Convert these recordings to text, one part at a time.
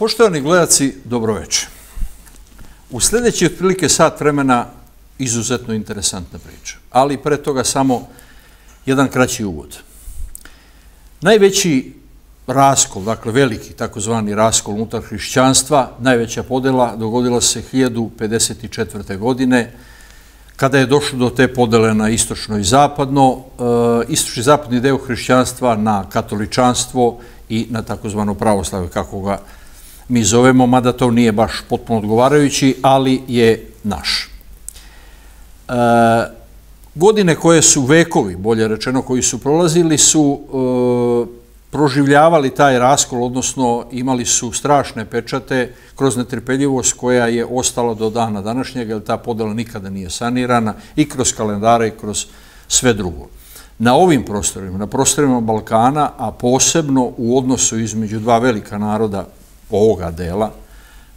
Poštovani gledaci, dobroveče. U sljedeći otprilike sat vremena izuzetno interesantna priča, ali pre toga samo jedan kraći uvod. Najveći raskol, dakle veliki takozvani raskol unutar hrišćanstva, najveća podela dogodila se 1054. godine, kada je došlo do te podele na istočno i zapadno, e, istočni i zapadni deo hrišćanstva na katoličanstvo i na takozvano pravoslave, kako ga mi zovemo, mada to nije baš potpuno odgovarajući, ali je naš. E, godine koje su vekovi, bolje rečeno, koji su prolazili, su e, proživljavali taj raskol, odnosno imali su strašne pečate kroz netrpeljivost koja je ostala do dana današnjega, jer ta podela nikada nije sanirana i kroz kalendare i kroz sve drugo. Na ovim prostorima, na prostorima Balkana, a posebno u odnosu između dva velika naroda ovoga dela,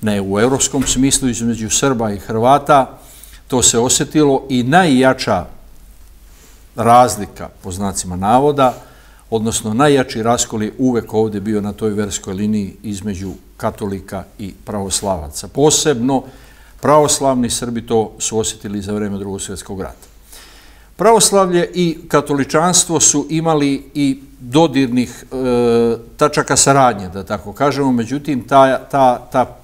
ne u evropskom smislu, između Srba i Hrvata, to se osjetilo i najjača razlika, po znacima navoda, odnosno najjači raskol je uvek ovde bio na toj verskoj liniji između katolika i pravoslavaca. Posebno pravoslavni Srbi to su osjetili za vreme drugog svjetskog rata. Pravoslavlje i katoličanstvo su imali i dodirnih e, tačaka saradnje, da tako kažemo, međutim, ta, ta, ta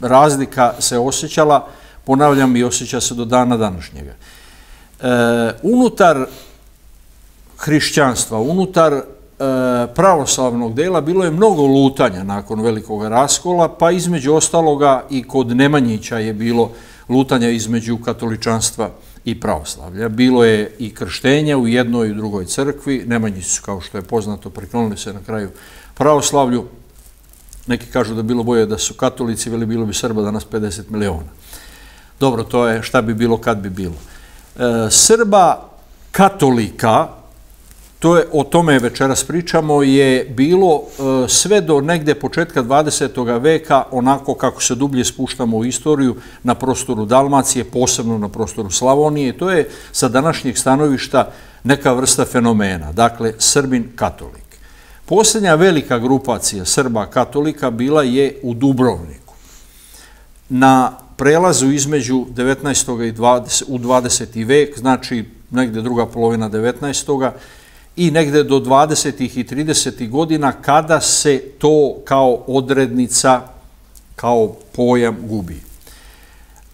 razlika se osjećala, ponavljam, i osjeća se do dana današnjega. E, unutar hrišćanstva, unutar e, pravoslavnog dela bilo je mnogo lutanja nakon velikog raskola, pa između ostaloga i kod Nemanjića je bilo lutanja između katoličanstva i pravoslavlja. Bilo je i krštenja u jednoj i drugoj crkvi, Nemanjići su, kao što je poznato, priklonili se na kraju pravoslavlju. Neki kažu da bilo boje da su katolici, veli bilo bi Srba danas 50 miliona. Dobro, to je šta bi bilo kad bi bilo. E, Srba katolika, to je, o tome večeras pričamo, je bilo e, sve do negde početka 20. veka, onako kako se dublje spuštamo u istoriju, na prostoru Dalmacije, posebno na prostoru Slavonije. To je sa današnjeg stanovišta neka vrsta fenomena, dakle, Srbin katolik. Posljednja velika grupacija Srba katolika bila je u Dubrovniku. Na prelazu između 19. i 20. u 20. vek, znači negde druga polovina 19 i negde do 20. i 30. godina kada se to kao odrednica, kao pojam gubi.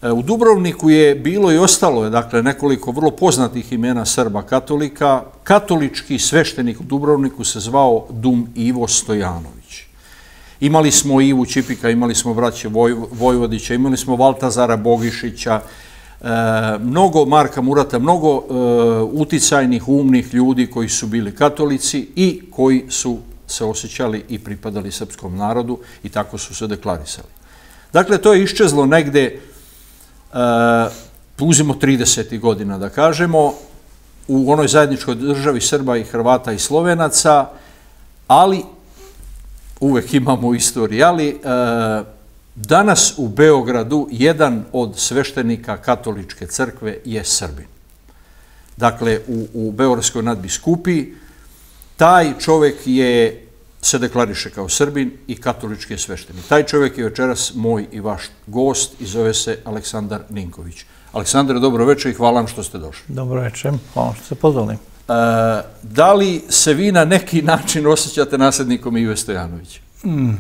E, u Dubrovniku je bilo i ostalo je, dakle, nekoliko vrlo poznatih imena Srba katolika. Katolički sveštenik u Dubrovniku se zvao Dum Ivo Stojanović. Imali smo Ivu Čipika, imali smo braće Vojvodića, imali smo Valtazara Bogišića, mnogo Marka Murata, mnogo e, uticajnih, umnih ljudi koji su bili katolici i koji su se osjećali i pripadali srpskom narodu i tako su se deklarisali. Dakle, to je iščezlo negde, e, uzimo 30. godina da kažemo, u onoj zajedničkoj državi Srba i Hrvata i Slovenaca, ali uvek imamo u istoriji, ali Danas u Beogradu jedan od sveštenika katoličke crkve je Srbin. Dakle, u, u Beogradskoj nadbiskupi taj čovek je se deklariše kao Srbin i katolički je sveštenik. Taj čovjek je večeras moj i vaš gost i zove se Aleksandar Ninković. Aleksandar, dobro večer i hvala vam što ste došli. Dobro večer, hvala što ste pozvali. E, da li se vi na neki način osjećate nasljednikom Ive Stojanovića? Mm,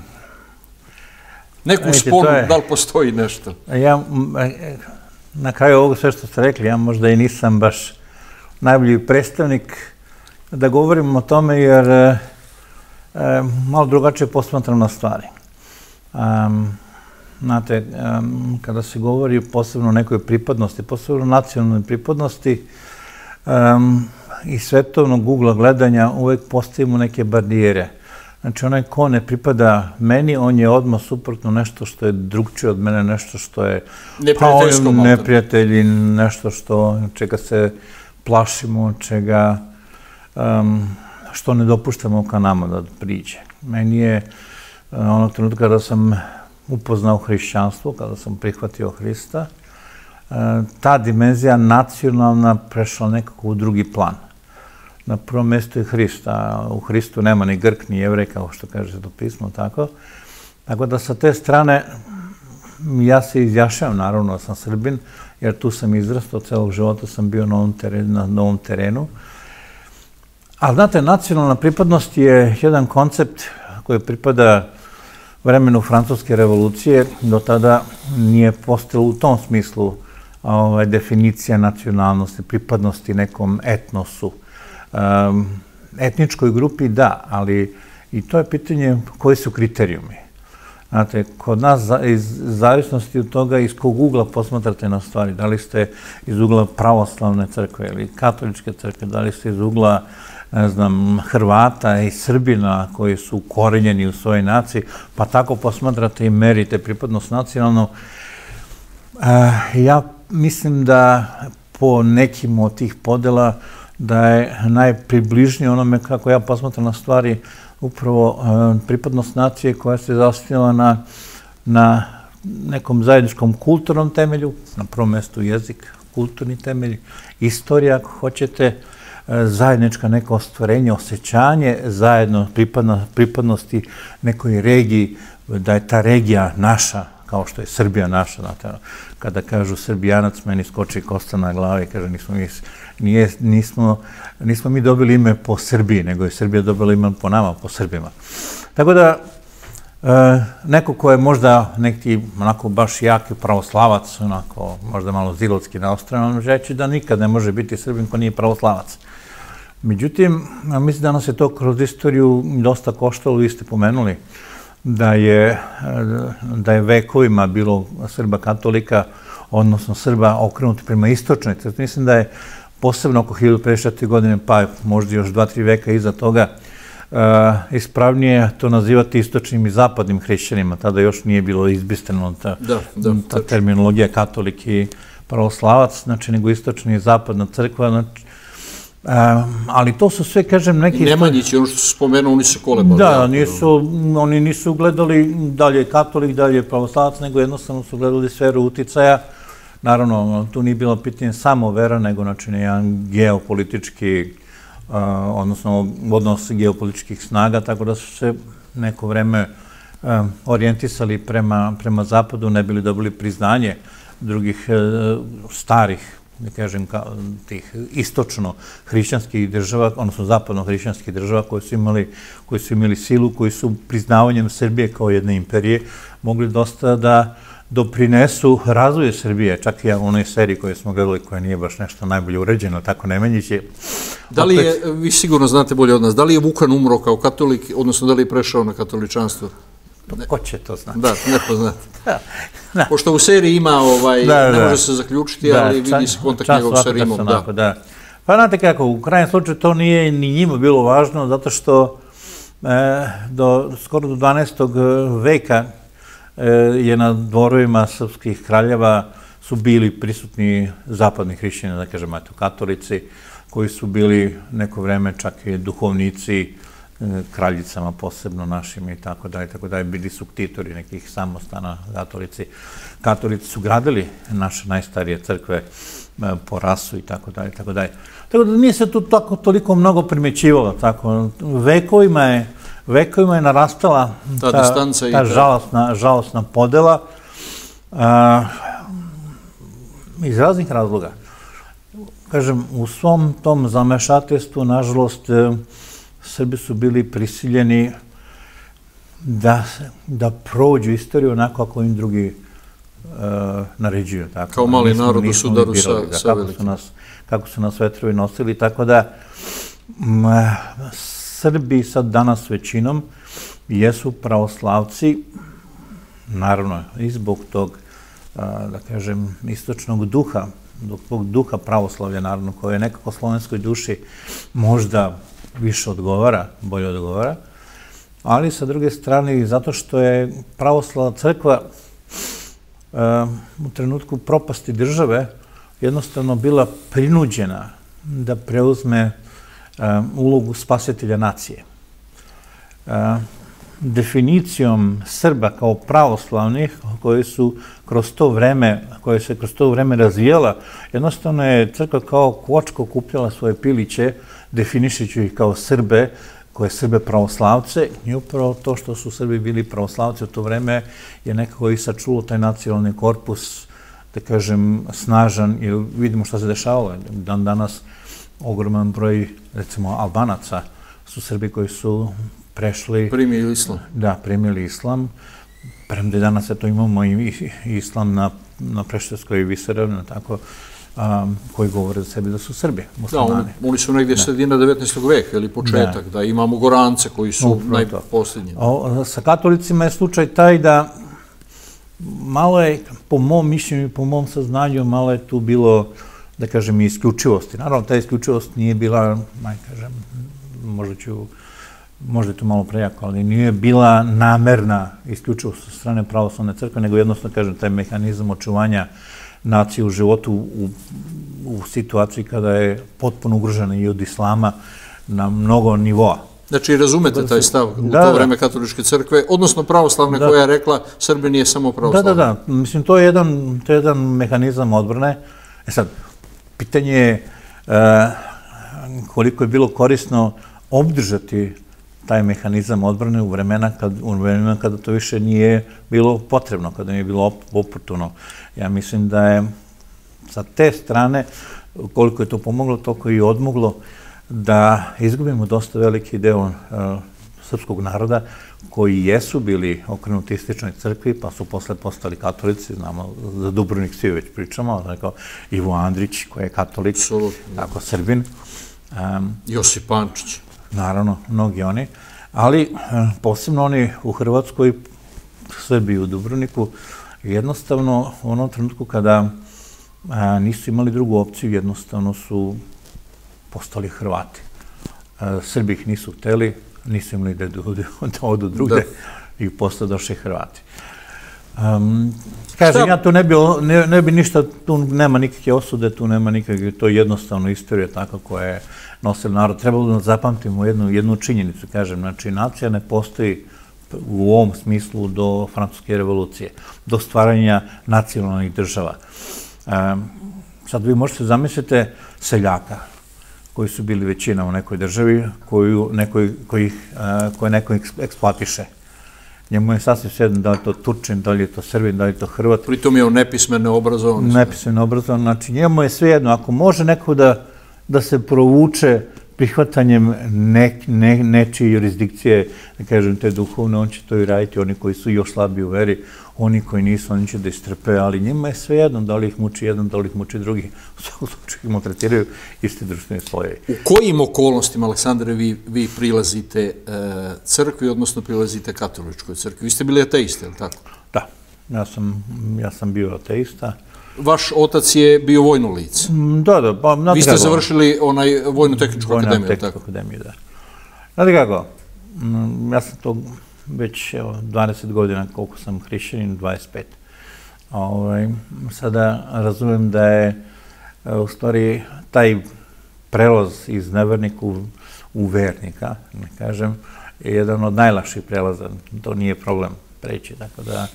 neku spolu, da li postoji nešto? Ja, na kraju ovoga sve što ste rekli, ja možda i nisam baš najbolji predstavnik da govorim o tome, jer e, e malo drugačije posmatram na stvari. Um, znate, um, kada se govori posebno o nekoj pripadnosti, posebno nacionalnoj pripadnosti um, i svetovnog ugla gledanja, uvek postavimo neke barijere. Znači, onaj ko ne pripada meni, on je odmah suprotno nešto što je drugčije od mene, nešto što je neprijateljsko pa, neprijatelj i nešto što, čega se plašimo, čega, um, što ne dopuštamo ka nama da priđe. Meni je uh, onog trenutka kada sam upoznao hrišćanstvo, kada sam prihvatio Hrista, uh, ta dimenzija nacionalna prešla nekako u drugi plan na prvom mjestu je Hrist, a u Hristu nema ni Grk, ni Jevrej, kao što kaže to pismo, tako. Tako da sa te strane ja se izjašavam, naravno da sam Srbin, jer tu sam izrastao, celog života sam bio na ovom terenu, na novom terenu. A znate, nacionalna pripadnost je jedan koncept koji pripada vremenu Francuske revolucije. Do tada nije postalo u tom smislu ovaj, definicija nacionalnosti, pripadnosti nekom etnosu. Um, etničkoj grupi da, ali i to je pitanje koji su kriterijumi. Znate, kod nas, iz zavisnosti od toga iz kog ugla posmatrate na stvari, da li ste iz ugla pravoslavne crkve ili katoličke crkve, da li ste iz ugla, ne znam, Hrvata i Srbina koji su korenjeni u svojoj naciji, pa tako posmatrate i merite pripadnost nacionalno. E, ja mislim da po nekim od tih podela da je najpribližnije onome kako ja posmatram na stvari upravo e, pripadnost nacije koja se zasnila na, na nekom zajedničkom kulturnom temelju, na prvom mestu jezik, kulturni temelj, istorija, ako hoćete, e, zajednička neko ostvarenje, osjećanje zajedno pripadno, pripadnosti nekoj regiji, da je ta regija naša, kao što je Srbija naša, znate, kada kažu Srbijanac, meni skoči kosta na glavi, kaže, nismo mi, nije, nismo, nismo mi dobili ime po Srbiji, nego je Srbija dobila ime po nama, po Srbima. Tako da, e, neko ko je možda neki onako baš jaki pravoslavac, onako možda malo zilotski naostran, on reći da nikad ne može biti Srbin ko nije pravoslavac. Međutim, mislim da nas je to kroz istoriju dosta koštalo, vi ste pomenuli, da je, da je vekovima bilo Srba katolika, odnosno Srba okrenuti prema istočnoj crkvi. Mislim da je posebno oko 1054. godine, pa možda još dva, tri veka iza toga, uh, ispravnije to nazivati istočnim i zapadnim hrišćanima. Tada još nije bilo izbistreno ta, da, da, ta terminologija katolik i pravoslavac, znači nego istočni i zapadna crkva, znači ali to su sve, kažem, neki... I Nemanjići, ono što su spomenuo, oni se kolebali. Da, nisu, oni nisu gledali dalje katolik, dalje pravoslavac, nego jednostavno su gledali sferu uticaja. Naravno, tu nije bilo pitanje samo vera, nego znači jedan geopolitički, odnosno odnos geopolitičkih snaga, tako da su se neko vreme orijentisali prema, prema zapadu, ne bili dobili priznanje drugih e, starih da kažem, ka, tih istočno hrišćanskih država, odnosno zapadno hrišćanskih država koje su imali, koji su imali silu, koji su priznavanjem Srbije kao jedne imperije mogli dosta da doprinesu razvoju Srbije, čak i u onoj seriji koju smo gledali, koja nije baš nešto najbolje uređeno, tako Nemanjić Da li je, vi sigurno znate bolje od nas, da li je Vukan umro kao katolik, odnosno da li je prešao na katoličanstvo? To ko će to znati? Da, nepoznat. da, da. Pošto u seriji ima, ovaj, da, ne može se zaključiti, ali vidi se kontakt njegov sa Rimom. Da. da. Pa znate kako, u krajem slučaju to nije ni njima bilo važno, zato što e, do, skoro do 12. veka je na dvorovima srpskih kraljeva su bili prisutni zapadni hrišćani, da kažem, eto, katolici, koji su bili neko vreme čak i duhovnici, kraljicama posebno našim i tako dalje, tako dalje, bili su ktitori nekih samostana katolici. Katolici su gradili naše najstarije crkve e, po rasu i tako dalje, tako dalje. Tako da nije se tu tako toliko mnogo primećivalo, tako, vekovima je, vekovima je narastala ta, ta, ta, ta žalostna, žalostna podela a, iz raznih razloga. Kažem, u svom tom zamešateljstvu, nažalost, Srbi su bili prisiljeni da, da prođu istoriju onako kako im drugi uh, naređuju. Tako. Kao mali nismo, narod u sudaru sa, da, sa kako su, nas, kako su nas vetrovi nosili, tako da m, Srbi sad danas većinom jesu pravoslavci, naravno i zbog tog, da kažem, istočnog duha, zbog duha pravoslavlja, naravno, koje je nekako slovenskoj duši možda više odgovara, bolje odgovara, ali sa druge strane zato što je pravoslavna crkva u trenutku propasti države jednostavno bila prinuđena da preuzme ulogu spasitelja nacije. Uh, definicijom Srba kao pravoslavnih, koji su kroz to vreme, koje se kroz to vreme razvijela, jednostavno je crkva kao kočko kupljala svoje piliće, definišeću ih kao Srbe, koje Srbe pravoslavce i upravo to što su Srbi bili pravoslavci u to vreme je nekako i sačulo taj nacionalni korpus, da kažem, snažan i vidimo šta se dešavalo. Dan danas ogroman broj, recimo, Albanaca su Srbi koji su prešli... Primili islam. Da, primili islam. Premde danas eto imamo i islam na, na Preštovskoj viseravni, tako, um, koji govore za sebi da su Srbi, muslimani. Da, oni, oni su negdje da. sredina 19. veka ili početak, da, da imamo Gorance koji su no, najposljednji. O, sa katolicima je slučaj taj da malo je, po mom mišljenju i po mom saznanju, malo je tu bilo, da kažem, isključivosti. Naravno, ta isključivost nije bila, maj kažem, možda ću možda je to malo prejako, ali nije bila namerna isključivo sa strane pravoslavne crkve, nego jednostavno, kažem, taj mehanizam očuvanja nacije u životu u, u situaciji kada je potpuno ugrožena i od islama na mnogo nivoa. Znači, razumete taj stav u da, to da. vreme katoličke crkve, odnosno pravoslavne da. koja je rekla Srbi nije samo pravoslavne. Da, da, da. Mislim, to je jedan, to je jedan mehanizam odbrane. E sad, pitanje je e, koliko je bilo korisno obdržati taj mehanizam odbrane u vremena, kad, u vremena kada to više nije bilo potrebno, kada nije bilo oportuno. Ja mislim da je sa te strane, koliko je to pomoglo, toliko i odmoglo, da izgubimo dosta veliki deo uh, srpskog naroda koji jesu bili okrenuti ističnoj crkvi, pa su posle postali katolici, znamo, za Dubrovnik svi već pričamo, tako, Ivo Andrić, koji je katolik, tako, Srbin. Um, Josip Pančić. Naravno, mnogi oni, ali e, posebno oni u Hrvatskoj, Srbiji u Dubrovniku, jednostavno u onom trenutku kada a, nisu imali drugu opciju, jednostavno su postali Hrvati. A, Srbi ih nisu hteli, nisu imali da, da, da odu druge da. i posle došli Hrvati. Um, kažem, ja tu ne bi, ne, ne bi ništa, tu nema nikakve osude, tu nema nikakve, to je jednostavno istorija tako koja je nosila narod. Trebalo da zapamtimo jednu, jednu činjenicu, kažem, znači nacija ne postoji u ovom smislu do francuske revolucije, do stvaranja nacionalnih država. Um, sad vi možete zamislite seljaka, koji su bili većina u nekoj državi, koju, nekoj, koji, uh, koje neko eksploatiše njemu je sasvim sjedno da li je to Turčin, da li je to Srbin, da li je to Hrvat. Pritom je on nepismeno obrazovan. Nepismeno obrazovan, znači njemu je sve jedno. Ako može neko da, da se provuče prihvatanjem ne, ne, nečije jurisdikcije, da kažem, te duhovne, on će to i raditi, oni koji su još slabi u veri, oni koji nisu, oni će da istrpe, ali njima je sve jedno, da li ih muči jedan, da li ih muči drugi, u svakom slučaju ih maltretiraju isti društveni slojevi. U kojim okolnostima, Aleksandre, vi, vi prilazite e, crkvi, odnosno prilazite katoličkoj crkvi? Vi ste bili ateiste, ili tako? Da, ja sam, ja sam bio ateista. Vaš otac je bio vojno lice? Mm, da, da. Pa, vi ste kako? završili onaj vojno-tehničku akademiju, Vojno tehničku akademiju, da. Znate kako, mm, ja sam to već evo, 20 godina koliko sam hrišćanin, 25. Ovaj, sada razumem da je e, u stvari taj preloz iz nevernika u, u vernika, ne kažem, je jedan od najlakših prelaza. To nije problem preći, tako da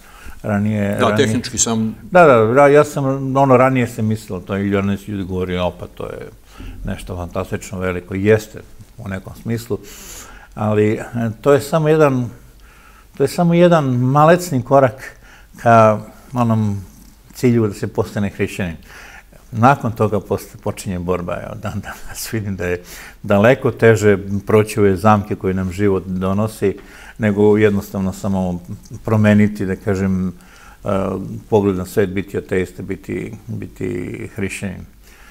ranije... Da, ranije, tehnički sam... Da, da, ja sam, ono, ranije se mislilo, to je Jonas ljudi govori, opa, to je nešto fantastično veliko, jeste u nekom smislu, ali e, to je samo jedan To je samo jedan malecni korak ka onom cilju da se postane hrišćanin. Nakon toga počinje borba. Evo, dan danas vidim da je daleko teže proći ove zamke koje nam život donosi, nego jednostavno samo promeniti, da kažem, uh, pogled na svet, biti ateista, biti, biti hrišćanin.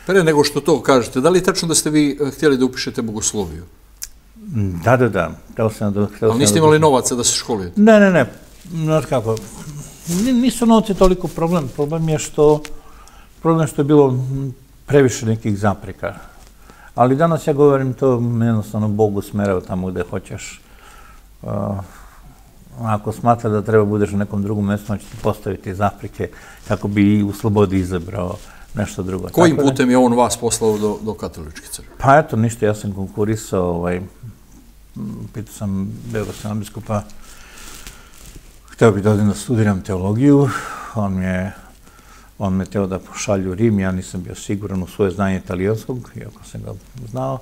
Pre nego što to kažete, da li je tačno da ste vi uh, htjeli da upišete bogosloviju? Da, da, da. Htio sam da... Htio Ali niste imali novaca da se školujete? Ne, ne, ne. Znaš kako, nisu novci toliko problem. Problem je što, problem što je bilo previše nekih zapreka. Ali danas ja govorim to jednostavno Bogu smerao tamo gde hoćeš. Uh, ako smatra da treba budeš na nekom drugom mjestu, on će ti postaviti zapreke kako bi u slobodi izabrao nešto drugo. Kojim Tako putem da, je on vas poslao do, do katoličke crkve? Pa eto, ništa, ja sam konkurisao, ovaj, pitao sam Beogradskog biskupa, hteo bih da odim da studiram teologiju, on je on me teo da pošalju Rim, ja nisam bio siguran u svoje znanje italijanskog, iako sam ga znao.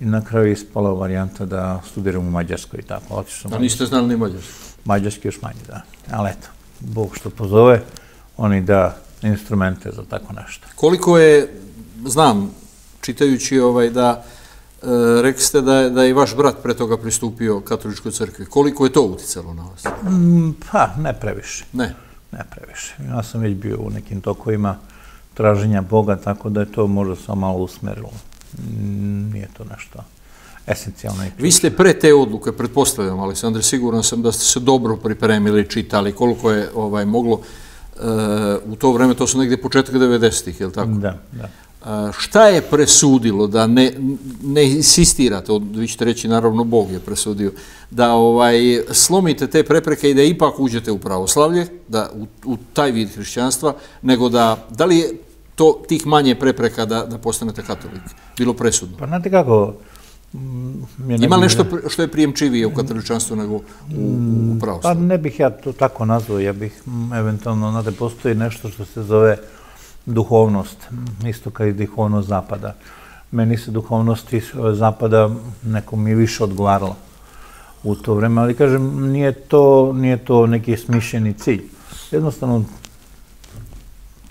I na kraju je ispala varijanta da studiram u Mađarskoj i tako. Otišao A niste znali ni mađarski? Mađarski još manje, da. Ali eto, Bog što pozove, oni da instrumente za tako nešto. Koliko je, znam, čitajući ovaj da, e, rekli ste da da je i vaš brat pre toga pristupio katoličkoj crkvi. Koliko je to uticalo na vas? Mm, pa, ne previše. Ne. Ne previše. Ja sam već bio u nekim tokovima traženja Boga, tako da je to možda samo malo usmerilo. Nije to nešto esencijalno. Vi ste pre te odluke, pretpostavljam, Aleksandre, siguran sam da ste se dobro pripremili, čitali, koliko je ovaj, moglo e, u to vreme, to su negdje početak 90-ih, je li tako? Da, da. A, šta je presudilo da ne, ne insistirate, vi ćete reći naravno Bog je presudio, da ovaj slomite te prepreke i da ipak uđete u pravoslavlje, da u, u taj vid hrišćanstva, nego da, da li je to tih manje prepreka da, da postanete katolik? Bilo presudno? Pa znate kako, mm, je Ima nešto što je prijemčivije u katoličanstvu nego u, u Pa pravoslavlju? ne bih ja to tako nazvao, ja bih mm, eventualno, znate, postoji nešto što se zove duhovnost, mm, isto kao i duhovnost zapada. Meni se duhovnost iz e, zapada nekom mi više odgovarala u to vreme, ali kažem, nije to, nije to neki smišljeni cilj. Jednostavno,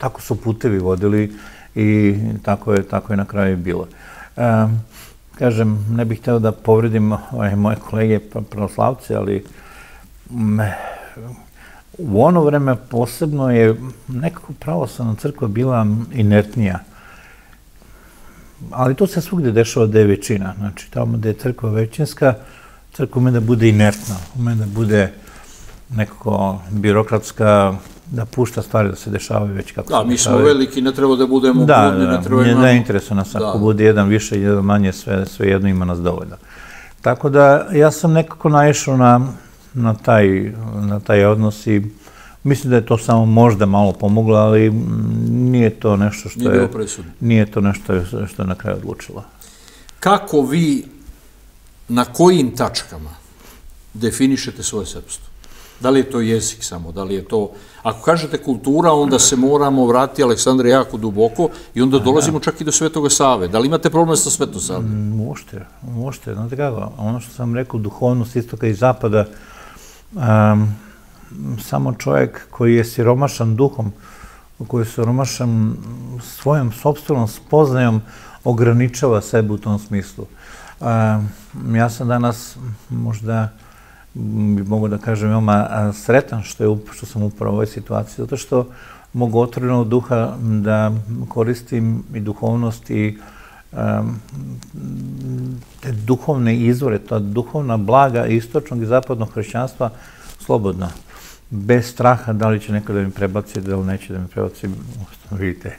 tako su putevi vodili i tako je, tako je na kraju bilo. E, kažem, ne bih hteo da povredim ove moje kolege pravoslavce, ali mm, u ono vreme posebno je nekako pravoslavna crkva bila inertnija. Ali to se svugde dešava da je većina. Znači, tamo da je crkva većinska, crkva ume da bude inertna, ume da bude nekako birokratska, da pušta stvari da se dešavaju već kako Da, se mi smo dešavaju. veliki, ne treba da budemo Da, budni, da, ne treba imamo... ne interesuje nas, ako Da. bude jedan više, jedan manje, sve, sve jedno ima nas dovoljno. Tako da ja sam nekako naišao na, na, taj, na taj odnos i mislim da je to samo možda malo pomoglo, ali nije to nešto što Nije je... Nije to nešto što je na kraju odlučilo. Kako vi, na kojim tačkama definišete svoje srpstvo? Da li je to jezik samo, da li je to... Ako kažete kultura, onda se moramo vratiti, Aleksandre, jako duboko i onda dolazimo čak i do Svetoga Save. Da li imate problem sa Svetom Savom? Mm, Možete, možete, znate kako, ono što sam rekao, duhovnost istoka i zapada, um, samo čovjek koji je siromašan duhom, koji je siromašan svojom sobstvenom spoznajom, ograničava sebe u tom smislu. Um, ja sam danas možda mogu da kažem veoma sretan što, je, što sam upravo u ovoj situaciji, zato što mogu otvorenog duha da koristim i duhovnost i te duhovne izvore, ta duhovna blaga istočnog i zapadnog hrišćanstva slobodno, bez straha da li će neko da mi prebaci, da li neće da mi prebaci, vidite.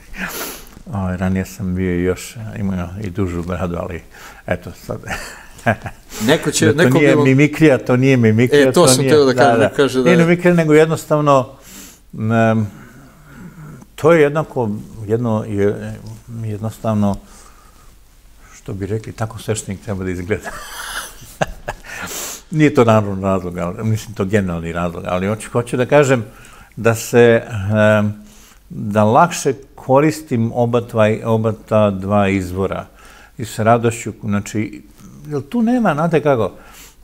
Ovaj, ranije sam bio još, imao i dužu bradu, ali eto, sad... Neko će, da to neko nije bi vam- mimikrija, to nije mimikrija. E, to sam nije, teo da kažem, kaže da Nije je- mimikrija, nego jednostavno, um, to je jednako, jedno, je, jednostavno, što bi rekli, tako sveštenik treba da izgleda. Nije to naravno razlog, ali, mislim to generalni razlog, ali hoću, hoću da kažem da se, em, da lakše koristim oba, tva, oba ta dva izvora i sa radošću, znači, jer tu nema, znate kako,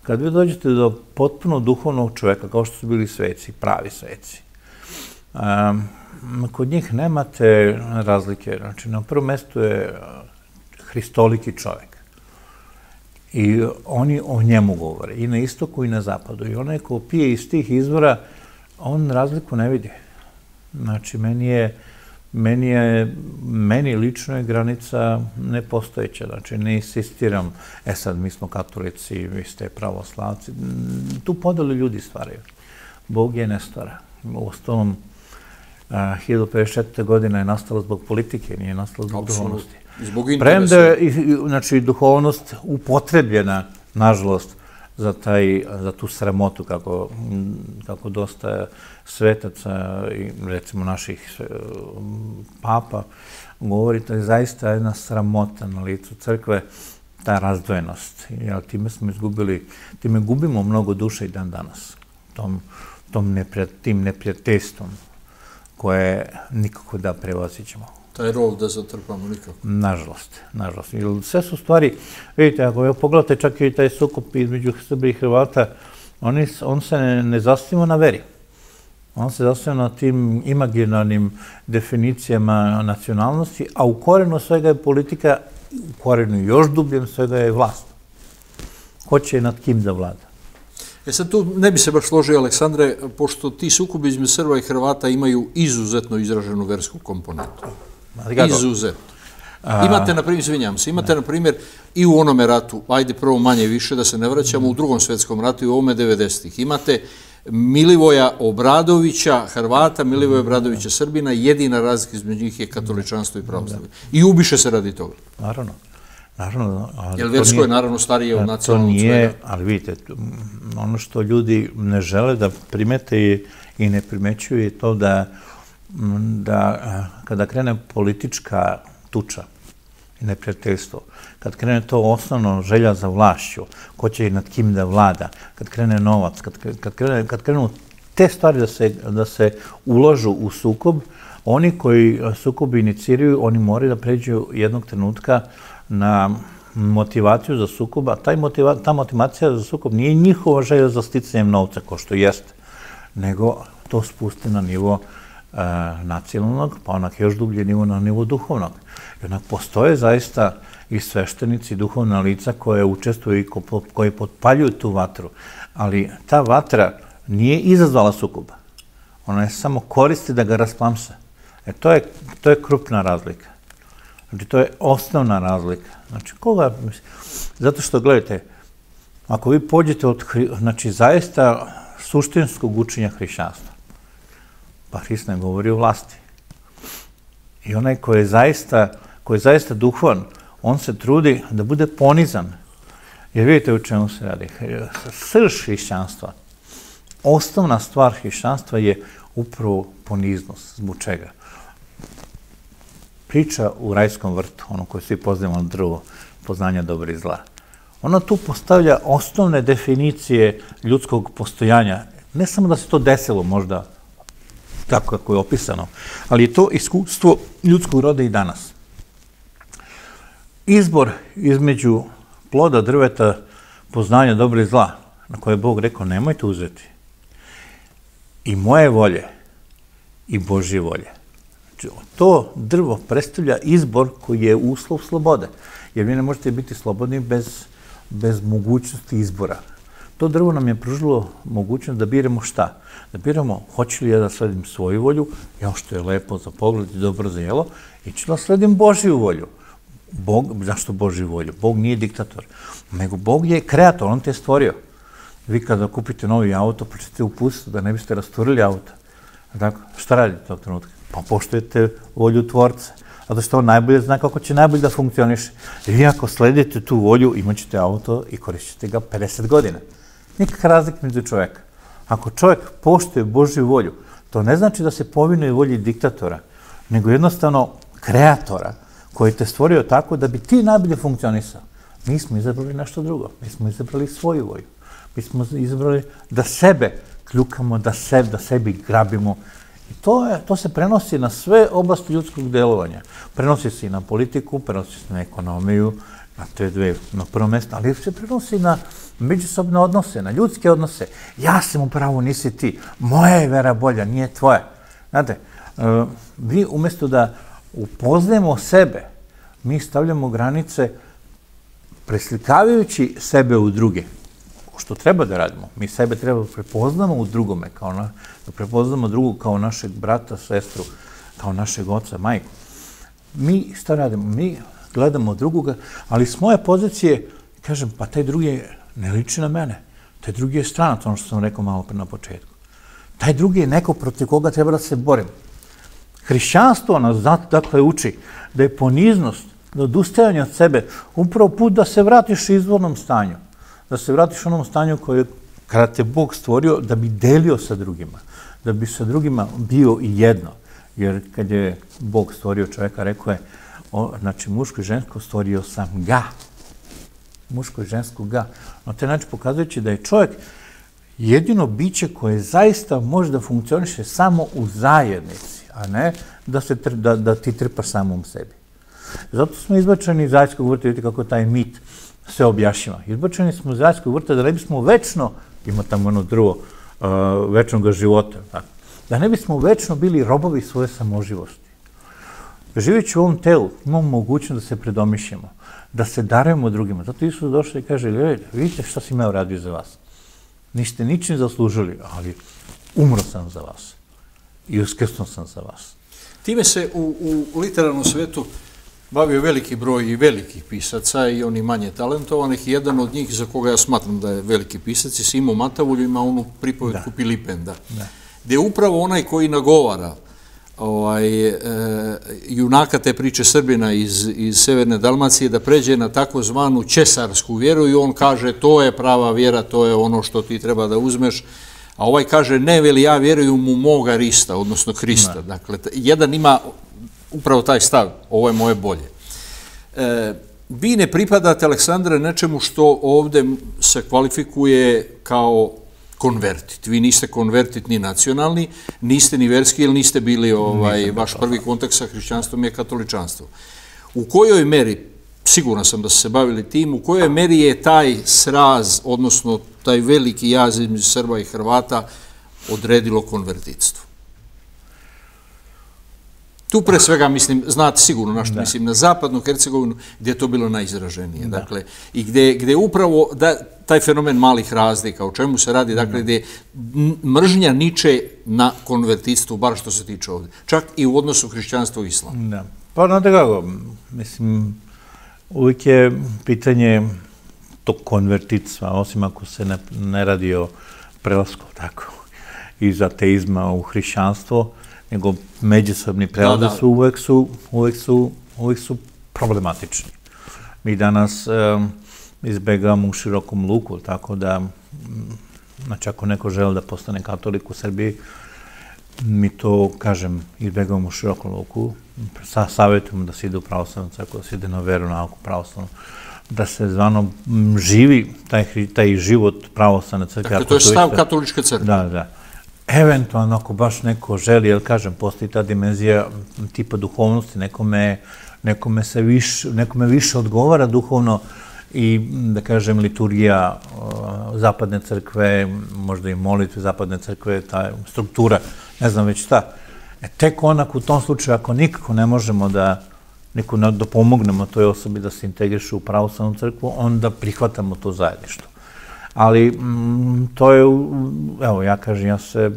kad vi dođete do potpuno duhovnog čoveka, kao što su bili sveci, pravi sveci, um, kod njih nemate razlike, znači na prvom mestu je uh, hristoliki čovek. I oni o njemu govore, i na istoku i na zapadu. I onaj ko pije iz tih izvora, on razliku ne vidi. Znači, meni je, meni je, meni lično je granica nepostojeća. Znači, ne insistiram, e sad, mi smo katolici, vi ste pravoslavci. Tu podelu ljudi stvaraju. Bog je ne stvara. U ostalom, a, 1054. godina je nastala zbog politike, nije nastala zbog Apsolutno. duhovnosti. Zbog Premda interesa. je i- i, znači, duhovnost upotrebljena, nažalost, za, taj, za tu sramotu, kako, kako dosta svetaca i recimo naših e, papa govori, to je zaista jedna sramota na licu crkve, ta razdvojenost. Jer time smo izgubili, time gubimo mnogo duše i dan danas. Tom, tom neprijat, tim neprijateljstvom koje nikako da prevazićemo. Taj rol da zatrpamo nikako. Nažalost, nažalost. Jer sve su stvari, vidite, ako je pogledate čak i taj sukup između Srbije i Hrvata, oni, on se ne, ne zasniva na veri. On se zasniva na tim imaginarnim definicijama nacionalnosti, a u korenu svega je politika, u korenu još dubljem svega je vlast. Ko će nad kim da vlada? E sad tu ne bi se baš složio, Aleksandre, pošto ti sukobi između Srba i Hrvata imaju izuzetno izraženu versku komponentu. Izuzetno. Imate, na primjer, izvinjam se, imate, na primjer, i u onome ratu, ajde prvo manje više, da se ne vraćamo, u drugom svetskom ratu i u ovome 90-ih, imate Milivoja Obradovića, Hrvata, Milivoja Obradovića, Srbina, jedina razlika između njih je katoličanstvo i pravoslavlje. I ubiše se radi toga. Naravno. Naravno, ali Jer versko je naravno starije od nacionalnog svega. To nije, ali vidite, ono što ljudi ne žele da primete i ne primećuju je to da, da kada krene politička tuča i neprijateljstvo, kad krene to osnovno želja za vlašću, ko će nad kim da vlada, kad krene novac, kad, kad, krene, kad krenu te stvari da se, da se uložu u sukob, oni koji sukob iniciraju, oni moraju da pređu jednog trenutka na motivaciju za sukob, a taj motiva, ta motivacija za sukob nije njihova želja za sticanjem novca, ko što jeste, nego to spuste na nivo e, nacionalnog, pa onak još dublje nivo na nivo duhovnog. I onak postoje zaista i sveštenici, duhovna lica koje učestvuju i ko, koje potpaljuju tu vatru, ali ta vatra nije izazvala sukoba. Ona je samo koristi da ga rasplamsa. E, to je, to je krupna razlika. Znači, to je osnovna razlika. Znači, koga, zato što, gledajte, ako vi pođete od, znači, zaista suštinskog učenja hrišćanstva, pa Hrist ne govori o vlasti. I onaj ko je zaista, ko je zaista duhovan, on se trudi da bude ponizan. Jer vidite u čemu se radi. Srž hrišćanstva, osnovna stvar hrišćanstva je upravo poniznost. Zbog čega? priča u rajskom vrtu, ono koje svi poznajemo na drvo, poznanja dobra i zla. Ona tu postavlja osnovne definicije ljudskog postojanja. Ne samo da se to desilo možda tako kako je opisano, ali je to iskustvo ljudskog roda i danas. Izbor između ploda drveta poznanja dobra i zla, na koje je Bog rekao nemojte uzeti, i moje volje i Božje volje to drvo predstavlja izbor koji je uslov slobode. Jer vi ne možete biti slobodni bez, bez mogućnosti izbora. To drvo nam je pružilo mogućnost da biramo šta? Da biramo hoću li ja da sledim svoju volju, ja što je lepo za pogled i dobro za jelo, i ću da sledim Božiju volju. Bog, zašto Božiju volju? Bog nije diktator, nego Bog je kreator, On te je stvorio. Vi kada kupite novi auto, pa ćete upustiti da ne biste rasturili auto. Tako, šta radite tog trenutka? pa poštujete volju tvorca. Zato što on najbolje zna kako će najbolje da funkcioniše. I vi ako sledite tu volju, imat ćete auto i koristit ga 50 godina. Nikakva razlika među čoveka. Ako čovjek poštuje Božju volju, to ne znači da se povinuje volji diktatora, nego jednostavno kreatora koji te stvorio tako da bi ti najbolje funkcionisao. Mi smo izabrali nešto drugo. Mi smo izabrali svoju volju. Mi smo izabrali da sebe kljukamo, da, sebe, da sebi grabimo, I to, je, to se prenosi na sve oblasti ljudskog delovanja. Prenosi se i na politiku, prenosi se na ekonomiju, na te dve, na prvo mesto, ali se prenosi na međusobne odnose, na ljudske odnose. Ja sam u pravu, nisi ti. Moja je vera bolja, nije tvoja. Znate, uh, vi umesto da upoznemo sebe, mi stavljamo granice preslikavajući sebe u druge što treba da radimo. Mi sebe treba da prepoznamo u drugome, kao na, da prepoznamo drugog kao našeg brata, sestru, kao našeg oca, majku. Mi šta radimo? Mi gledamo drugoga, ali s moje pozicije kažem, pa taj drugi ne liči na mene. Taj drugi je stranac, ono što sam rekao malo pre na početku. Taj drugi je neko protiv koga treba da se borim. Hrišćanstvo nas dakle uči da je poniznost, da odustajanje od sebe upravo put da se vratiš izvornom stanju da se vratiš onom stanju koje kada te Bog stvorio da bi delio sa drugima, da bi sa drugima bio i jedno. Jer kad je Bog stvorio čovjeka, rekao je, o, znači muško i žensko stvorio sam ga. Muško i žensko ga. Na taj način pokazujući da je čovjek jedino biće koje zaista može da funkcioniše samo u zajednici. a ne da, se, da, da ti trpaš samom sebi. Zato smo izbačeni iz Zajskog vrta, vidite kako taj mit se objašnjava. Izbačeni smo iz Zajskog vrta da ne bismo večno, ima tamo ono drvo, uh, večnog života, da ne bismo večno bili robovi svoje samoživosti. Živeći u ovom telu, imamo mogućnost da se predomišljamo, da se darujemo drugima. Zato Isus došao i kaže, vidite šta sam ja uradio za vas. Niste ničim zaslužili, ali umro sam za vas i uskrsno sam za vas. Time se u, u literarnom svetu bavio veliki broj i velikih pisaca i oni manje talentovanih. Jedan od njih za koga ja smatram da je veliki pisac je Simo Matavulju, ima onu pripovetku da. Pilipenda. Da. Gde upravo onaj koji nagovara ovaj, e, junaka te priče Srbina iz, iz Severne Dalmacije da pređe na takozvanu česarsku vjeru i on kaže to je prava vjera, to je ono što ti treba da uzmeš, a ovaj kaže ne, veli ja vjerujem u moga Rista, odnosno Hrista. Ne. Dakle, jedan ima upravo taj stav, ovo je moje bolje. E, vi ne pripadate, Aleksandre, nečemu što ovde se kvalifikuje kao konvertit. Vi niste konvertit ni nacionalni, niste ni verski, ili niste bili, ovaj, vaš prvi kontakt sa hrišćanstvom je katoličanstvo. U kojoj meri, siguran sam da ste se bavili tim, u kojoj meri je taj sraz, odnosno taj veliki jaz između Srba i Hrvata odredilo konvertitstvo? Tu pre svega mislim, znate sigurno na što mislim, na zapadnu Hercegovinu, gdje je to bilo najizraženije. Dakle, i gdje, gdje upravo da, taj fenomen malih razlika, o čemu se radi, dakle, gdje mržnja niče na konvertistvu, bar što se tiče ovdje. Čak i u odnosu hrišćanstva i islama. Da. Pa, znate kako, mislim, uvijek je pitanje tog konvertitstva, osim ako se ne, ne radi o prelasku, tako, iz ateizma u hrišćanstvo, nego međusobni prelaze su uvek su, uvek su, uvek su problematični. Mi danas um, izbegamo u širokom luku, tako da, znači ako neko žele da postane katolik u Srbiji, mi to, kažem, izbegamo u širokom luku, sa savjetujemo da se ide u pravoslavnu crkvu, da se ide na veru, nauku pravoslavnu, da se zvano živi taj, taj život pravoslavne crkve. Dakle, to je stav katoličke crkve. Da, da eventualno ako baš neko želi, jer kažem, postoji ta dimenzija tipa duhovnosti, nekome, nekome, se više, nekome više odgovara duhovno i, da kažem, liturgija zapadne crkve, možda i molitve zapadne crkve, ta struktura, ne znam već šta. E, tek onak u tom slučaju, ako nikako ne možemo da neko da pomognemo toj osobi da se integriše u pravoslavnu crkvu, onda prihvatamo to zajedništvo. Ali mm, to je, evo, ja kažem, ja se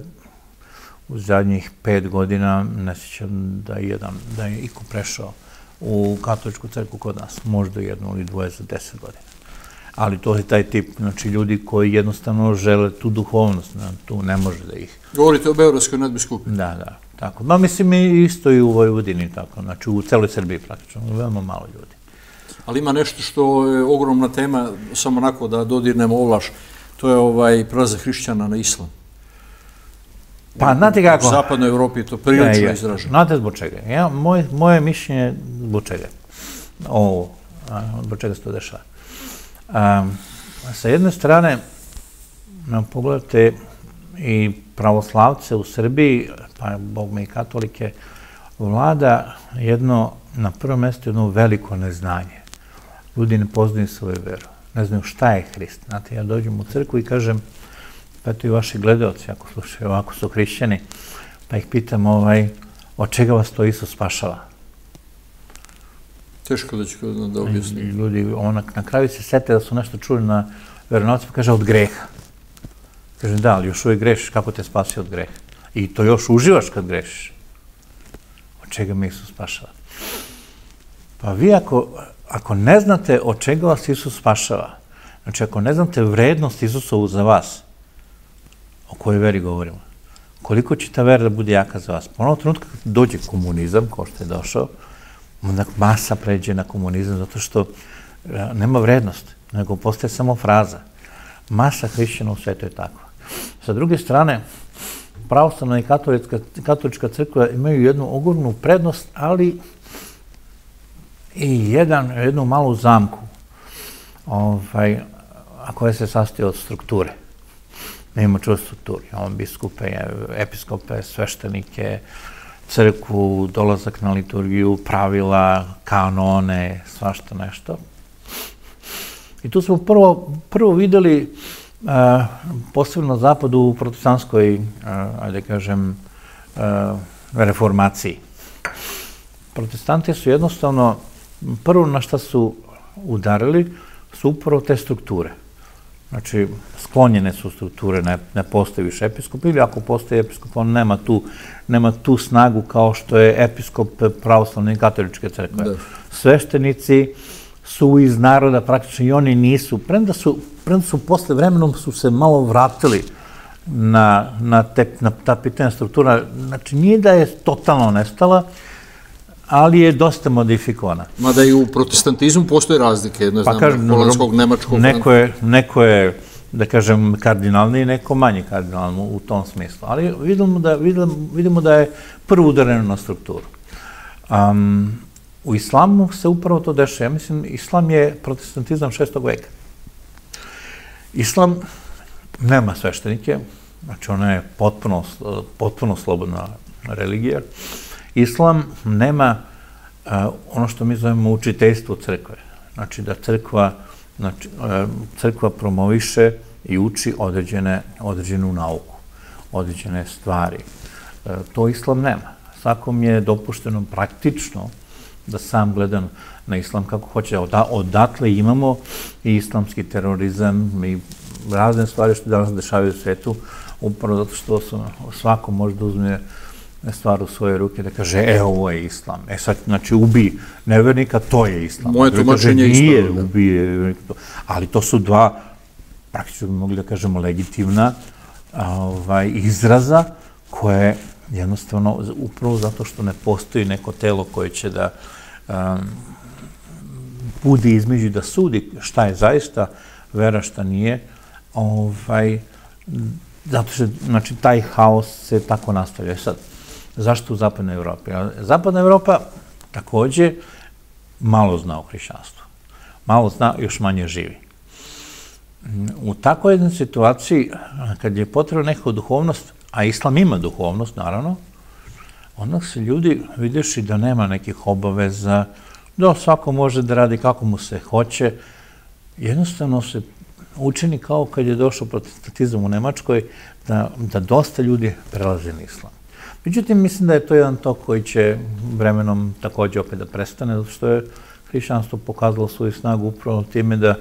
u zadnjih pet godina ne sjećam da je jedan, da je iko prešao u katoličku crkvu kod nas, možda jedno ili dvoje za deset godina. Ali to je taj tip, znači ljudi koji jednostavno žele tu duhovnost, tu ne može da ih... Govorite o Beogradskoj nadbiskupi. Da, da, tako. Ma mislim isto i u Vojvodini, tako, znači u celoj Srbiji praktično, veoma malo ljudi ali ima nešto što je ogromna tema, samo onako da dodirnemo ovlaš, to je ovaj prelazak hrišćana na islam. Pa, znate kako? U zapadnoj Evropi je to prilično izraženo. Znate zbog čega? Ja, moj, moje mišljenje zbog čega? Ovo, zbog čega se to dešava. Um, sa jedne strane, pogledate i pravoslavce u Srbiji, pa Bog me i katolike, vlada jedno, na prvom mjestu jedno veliko neznanje ljudi ne poznaju svoju veru. Ne znaju šta je Hrist. Znate, ja dođem u crkvu i kažem, pa eto i vaši gledalci, ako slušaju, ovako su hrišćani, pa ih pitam, ovaj, od čega vas to Isus spašava? Teško da ću da objasnim. Ljudi, onak, na kraju se sete da su nešto čuli na veronovcu, pa kaže od greha. Kažem, da, ali još uvijek grešiš, kako te spasi od greha? I to još uživaš kad grešiš. Od čega mi Isus spašava? Pa vi ako ako ne znate od čega vas Isus spašava, znači ako ne znate vrednost Isusovu za vas, o kojoj veri govorimo, koliko će ta vera da bude jaka za vas? Ponovno trenutka kad dođe komunizam, kao što je došao, onda masa pređe na komunizam, zato što e, nema vrednost, nego postaje samo fraza. Masa hrišćana u svetu je takva. Sa druge strane, pravoslavna i katolička, katolička crkva imaju jednu ogromnu prednost, ali i jedan, jednu malu zamku, ovaj, a koja se sastoji od strukture. Ne ima čuo strukturi. Imamo biskupe, episkope, sveštenike, crkvu, dolazak na liturgiju, pravila, kanone, svašta nešto. I tu smo prvo, prvo videli, a, posebno zapadu, u protestantskoj, a, ajde kažem, a, reformaciji. Protestanti su jednostavno, prvo na šta su udarili, su upravo te strukture. Znači, sklonjene su strukture, ne, ne postoji više episkop, ili ako postoji episkop, on nema tu, nema tu snagu kao što je episkop pravoslavne i katoličke crkve. Da. Sveštenici su iz naroda, praktično i oni nisu, premda su, premda su posle vremenom su se malo vratili na, na, te, na ta pitanja struktura, znači nije da je totalno nestala, ali je dosta modifikovana. Mada i u protestantizmu postoje razlike, ne pa znam, kažem, holandskog, nemačkog... Neko je, neko je, da kažem, kardinalni i neko manje kardinalno u tom smislu. Ali vidimo da, vidimo, vidimo da je prvo udareno na strukturu. Um, u islamu se upravo to dešava. Ja mislim, islam je protestantizam šestog veka. Islam nema sveštenike, znači ona je potpuno, potpuno slobodna religija. Islam nema uh, ono što mi zovemo učiteljstvo crkve. Znači da crkva, znači, uh, crkva promoviše i uči određene, određenu nauku, određene stvari. Uh, to Islam nema. Svakom je dopušteno praktično da sam gleda na islam kako hoće. Oda, odatle imamo i islamski terorizam i razne stvari što danas dešavaju u svetu, upravo zato što svako može da uzme stvar u svoje ruke da kaže, e, ovo je islam. E sad, znači, ubi nevernika, to je islam. Moje tumačenje je islam. Nije, ubije, ali to su dva, praktično bi mogli da kažemo, legitimna ovaj, izraza koje jednostavno, upravo zato što ne postoji neko telo koje će da um, bude između da sudi šta je zaista vera, šta nije, ovaj, zato što, znači, taj haos se tako nastavlja. E sad, Zašto u Zapadnoj Evropi? Zapadna Evropa takođe malo zna o hrišćanstvu. Malo zna, još manje živi. U takvoj jednoj situaciji, kad je potrebna neka duhovnost, a islam ima duhovnost, naravno, onda se ljudi, vidiš i da nema nekih obaveza, da svako može da radi kako mu se hoće, jednostavno se učini kao kad je došao protestantizam u Nemačkoj, da, da dosta ljudi prelaze na islam. Međutim, mislim da je to jedan tok koji će vremenom takođe opet da prestane, zato što je hrišćanstvo pokazalo svoju snagu upravo time da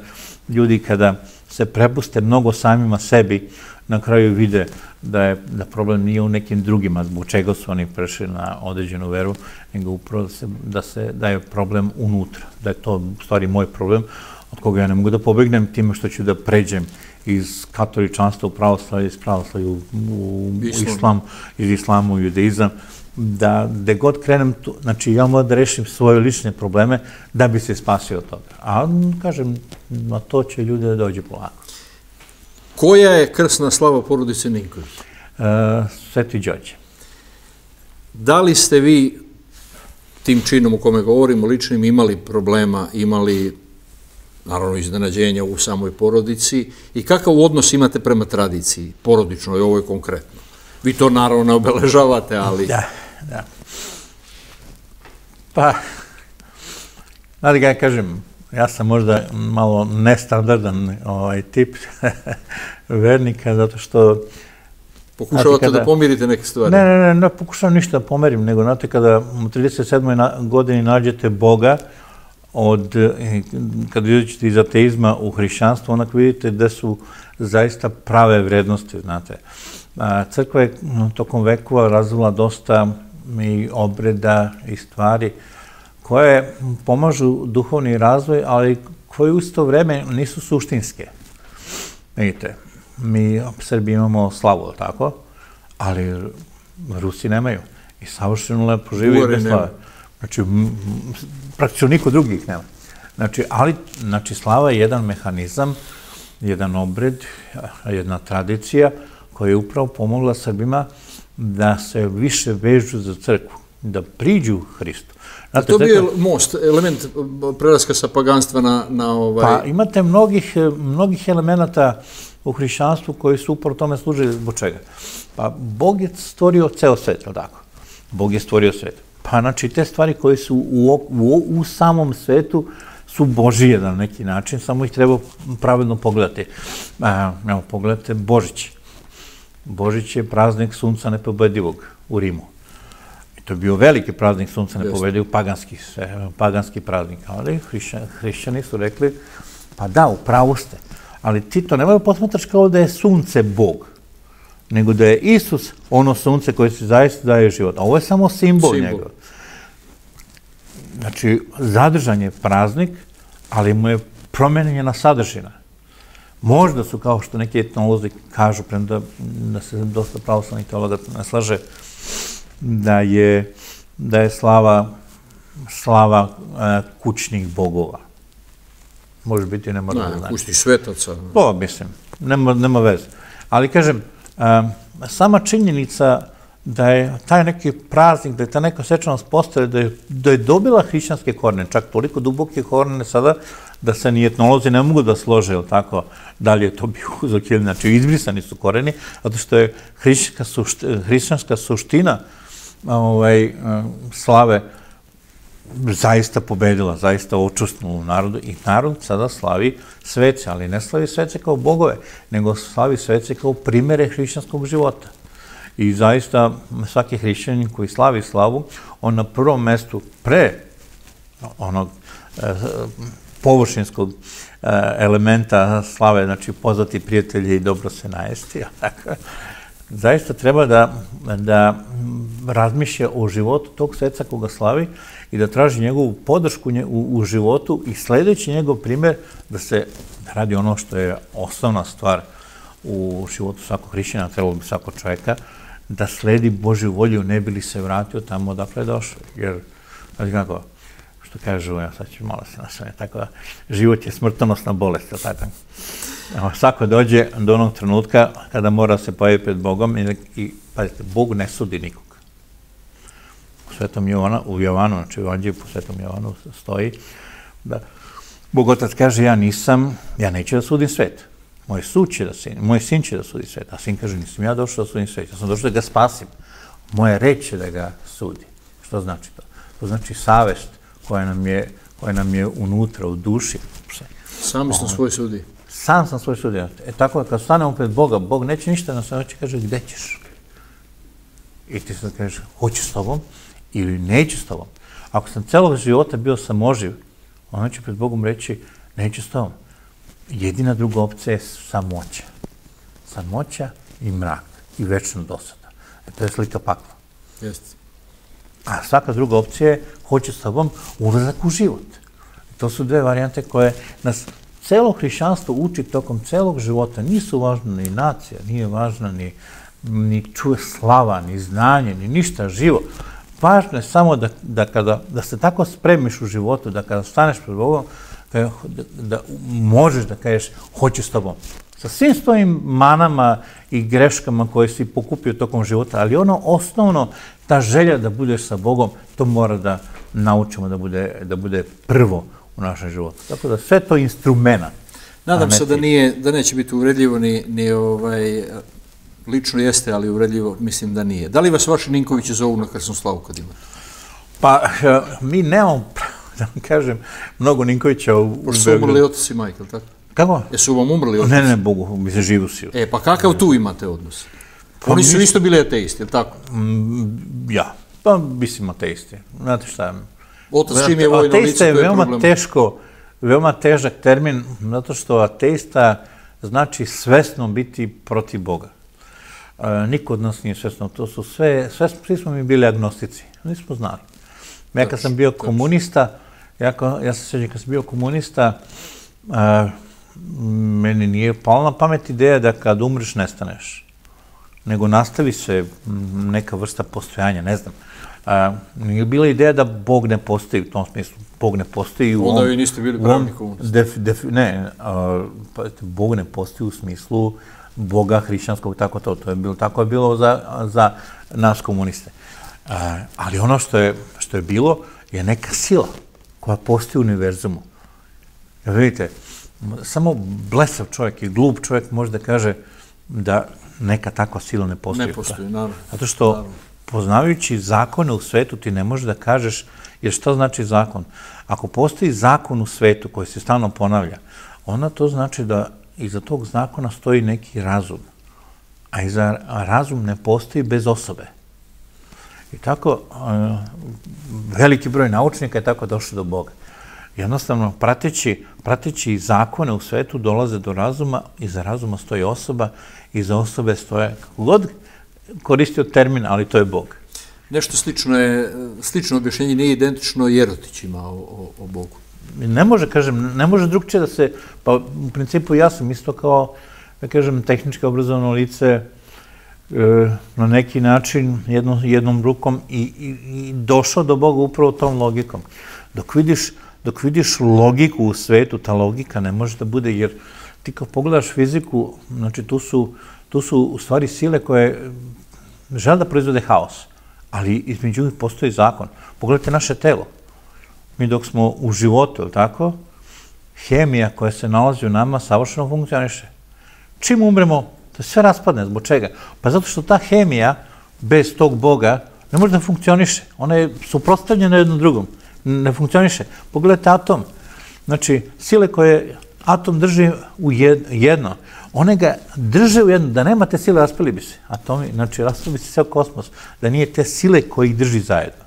ljudi kada se prepuste mnogo samima sebi, na kraju vide da je da problem nije u nekim drugima, zbog čega su oni prešli na određenu veru, nego upravo da se, da se da je problem unutra, da je to u stvari moj problem, od koga ja ne mogu da pobegnem time što ću da pređem iz katoličanstva u pravoslavlje, iz pravoslavlja u, u, islam. islam, iz islamu u judeizam, da gde god krenem, tu, znači ja moram da rešim svoje lične probleme da bi se spasio od toga. A, kažem, na to će ljude da dođe polako. Koja je krsna slava porodice Ninković? Uh, Sveti Đorđe. Da li ste vi tim činom o kome govorimo, ličnim, imali problema, imali naravno iznenađenja u samoj porodici i kakav odnos imate prema tradiciji, porodičnoj, ovo je konkretno. Vi to naravno ne obeležavate, ali... Da, da. Pa, znate ga ja kažem, ja sam možda malo nestandardan ovaj tip vernika, zato što... Pokušavate kada, da pomirite neke stvari? Ne, ne, ne, ne pokušavam ništa da pomerim, nego znate kada u 37. godini nađete Boga, od, e, kad vidite iz ateizma u hrišćanstvo, onak vidite da su zaista prave vrednosti, znate. Crkva je tokom vekova razvila dosta i obreda i stvari koje pomažu duhovni razvoj, ali koje u isto vreme nisu suštinske. Vidite, mi u Srbiji imamo slavu, tako? Ali Rusi nemaju. I savršeno lepo živi bez slave. Znači, praktično niko drugi ih nema. Znači, ali, znači, slava je jedan mehanizam, jedan obred, jedna tradicija koja je upravo pomogla Srbima da se više vežu za crkvu, da priđu Hristu. Znate, to bi je most, element prelaska sa paganstva na, na ovaj... Pa imate mnogih, mnogih elemenata u hrišćanstvu koji su upravo tome služili zbog čega. Pa Bog je stvorio ceo svet, je tako? Bog je stvorio svet. Pa znači te stvari koje su u, u, u samom svetu su Božije na neki način, samo ih treba pravilno pogledati. A, evo, pogledajte Božić. Božić je praznik sunca nepobedivog u Rimu. I to je bio veliki praznik sunca nepobedivog, paganski, paganski praznik. Ali hrišćani, hrišćani su rekli, pa da, u pravu ste. Ali ti to nemoj posmatraš kao da je sunce Bog, nego da je Isus ono sunce koje se zaista daje život. A ovo je samo simbol, simbol. njega. Znači, zadržan je praznik, ali mu je promenjena sadržina. Možda su, kao što neki etnolozi kažu, premda da se dosta pravoslavnih teologa ne slaže, da je, da je slava, slava e, kućnih bogova. Može biti, ne mora da znači. Kućnih svetaca. To, mislim, nema, nema veze. Ali, kažem, sama činjenica da je taj neki praznik, da je ta neka svečanost postala, da je, da je dobila hrišćanske korene, čak toliko duboke korene sada, da se ni etnolozi ne mogu da slože, ili tako, da li je to bio uzok ili, znači, izbrisani su koreni, zato što je hrišćanska, sušt, hrišćanska suština ovaj, slave zaista pobedila, zaista očustnula u narodu i narod sada slavi svece, ali ne slavi svece kao bogove, nego slavi svece kao primere hrišćanskog života. I zaista svaki hrišćanin koji slavi slavu, on na prvom mestu pre onog e, površinskog e, elementa slave, znači pozvati prijatelji i dobro se najesti, tako, zaista treba da, da razmišlja o životu tog sveca koga slavi i da traži njegovu podršku u, u životu i sledeći njegov primer da se radi ono što je osnovna stvar u životu svakog hrišćana, trebalo bi svakog čoveka, da sledi Božju volju, ne bi li se vratio tamo odakle je došao. Jer, znači kako, što kažu, ja sad ću malo se nasvanje, tako da, život je smrtonosna bolest, tako? Evo, svako dođe do onog trenutka kada mora se pojaviti pred Bogom i, i pazite, Bog ne sudi nikog. U Svetom Jovana, u Jovanu, znači u Anđeju po Svetom Jovanu stoji da Bog Otac kaže, ja nisam, ja neću da sudim svet. Moj, sud će da sin, moj sin će da sudi svet. A sin kaže, nisam ja došao da sudim svet, ja sam došao da ga spasim. Moja reč će da ga sudi. Što znači to? To znači savest koja nam je, koja nam je unutra, u duši. Sami sam svoj sudi. Sam sam svoj sudi. E tako, kad stanemo pred Boga, Bog neće ništa na sve će kaže, gde ćeš? I ti sad kažeš, hoću s tobom ili neću s tobom. Ako sam celog života bio samoživ, on će pred Bogom reći, neću s tobom jedina druga opcija je samoća. Samoća i mrak i večno dosada. E, to je slika pakla. Jeste. A svaka druga opcija je hoće s tobom ulazak u život. To su dve varijante koje nas celo hrišćanstvo uči tokom celog života. Nisu važna ni nacija, nije važna ni, ni čuje slava, ni znanje, ni ništa živo. Važno je samo da, da, kada, da se tako spremiš u životu, da kada staneš pred Bogom, da, da možeš da kažeš hoću s tobom. Sa svim svojim manama i greškama koje si pokupio tokom života, ali ono osnovno, ta želja da budeš sa Bogom, to mora da naučimo da bude, da bude prvo u našem životu. Tako da sve to instrumena. Nadam se da, nije, da neće biti uvredljivo ni, ni ovaj, lično jeste, ali uvredljivo mislim da nije. Da li vas vaši Ninkovići zovu na krsnu slavu kad imate? Pa, mi nemamo da vam kažem, mnogo Ninkovića u, Pošto su umrli otac i majka, tako? Kako? Jesu vam umrli otac? Ne, ne, Bogu, mi se živu si. E, pa kakav tu imate odnos? Pa Oni su isto bili ateisti, je tako? Mm, ja, pa mislim ateisti. Znate šta? Otac čim je vojno lice, Ateista je veoma teško, veoma težak termin, zato što ateista znači svesno biti protiv Boga. E, niko od nas nije svesno, to su sve, svi smo mi bili agnostici, nismo znali. Ja kad sam bio komunista, ja, ja se sjećam kad sam bio komunista, a, meni nije pala na pamet ideja da kad umreš nestaneš, nego nastavi se neka vrsta postojanja, ne znam. A, nije bila ideja da Bog ne postoji u tom smislu. Bog ne postoji u... Onda vi niste bili pravni komunist. Def, def, ne, a, pa, Bog ne postoji u smislu Boga hrišćanskog, tako to. To je bilo, tako je bilo za, za nas komuniste. A, ali ono što je, što je bilo je neka sila koja postoji u univerzumu. Ja vidite, samo blesav čovjek i glup čovjek može da kaže da neka takva sila ne postoji. Ne postoji, naravno. Zato što naravno. poznavajući zakone u svetu, ti ne možeš da kažeš, jer šta znači zakon? Ako postoji zakon u svetu koji se stalno ponavlja, onda to znači da iza tog zakona stoji neki razum. A iza razum ne postoji bez osobe. I tako, veliki broj naučnika je tako došao do Boga. Jednostavno, prateći, prateći zakone u svetu, dolaze do razuma, iza razuma stoji osoba, iza osobe stoje, god koristio termin, ali to je Bog. Nešto slično je, slično objašnjenje nije identično jerotićima o, o, o Bogu. Ne može, kažem, ne može drugčije da se, pa u principu ja sam isto kao, da kažem, tehnički obrazovno lice, e, na neki način jedno, jednom rukom i, i, i došao do Boga upravo tom logikom. Dok vidiš, dok vidiš logiku u svetu, ta logika ne može da bude, jer ti kao pogledaš fiziku, znači tu su, tu su u stvari sile koje žele da proizvode haos, ali između njih postoji zakon. Pogledajte naše telo. Mi dok smo u životu, ili tako, hemija koja se nalazi u nama savršeno funkcioniše. Čim umremo, to sve raspadne. Zbog čega? Pa zato što ta hemija, bez tog Boga, ne može da funkcioniše. Ona je suprotstavljena jednom drugom. Ne funkcioniše. Pogledajte atom. Znači, sile koje atom drži u jedno, one ga drže u jedno, da nema te sile, raspali bi se. Atomi, znači, raspali bi se ceo kosmos, da nije te sile koji ih drži zajedno.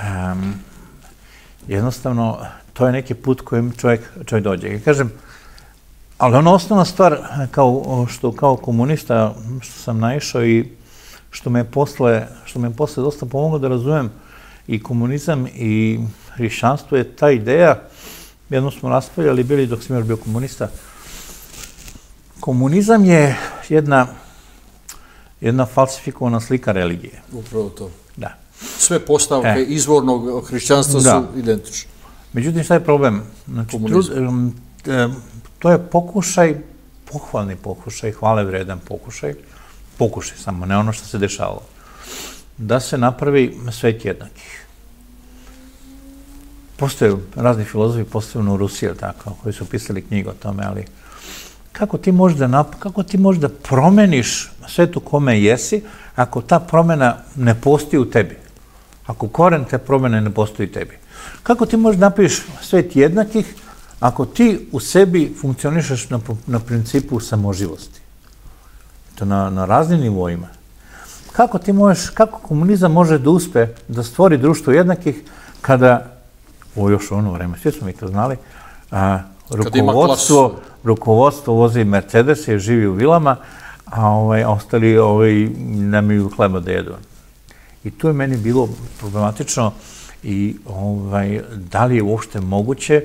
Um, jednostavno, to je neki put kojim čovjek, čovjek dođe. I kažem, ali ona osnovna stvar, kao, što kao komunista, što sam naišao i što me posle, što me posle dosta pomoglo da razumem i komunizam i hrišćanstvo je ta ideja, jedno smo raspravljali, bili dok sam još bio komunista, komunizam je jedna, jedna falsifikovana slika religije. Upravo to. Da. Sve postavke e. izvornog hrišćanstva da. su identične. Međutim, šta je problem? Znači, trud, to je pokušaj, pohvalni pokušaj, hvale vredan pokušaj, pokušaj samo, ne ono što se dešavalo, da se napravi svet jednakih. Postoje razni filozofi, posebno u Rusiji, tako, koji su pisali knjige o tome, ali kako ti možeš da, kako ti možeš da promeniš svet u kome jesi, ako ta promena ne postoji u tebi? Ako koren te promene ne postoji u tebi? Kako ti možeš da napraviš svet jednakih, ako ti u sebi funkcionišeš na, na principu samoživosti? To na, na raznim nivoima. Kako ti možeš, kako komunizam može da uspe da stvori društvo jednakih kada u još ono vreme, svi smo mi to znali, a, rukovodstvo, rukovodstvo vozi Mercedes i živi u vilama, a ovaj, ostali ovaj, nemaju hleba da jedu. I tu je meni bilo problematično i ovaj, da li je uopšte moguće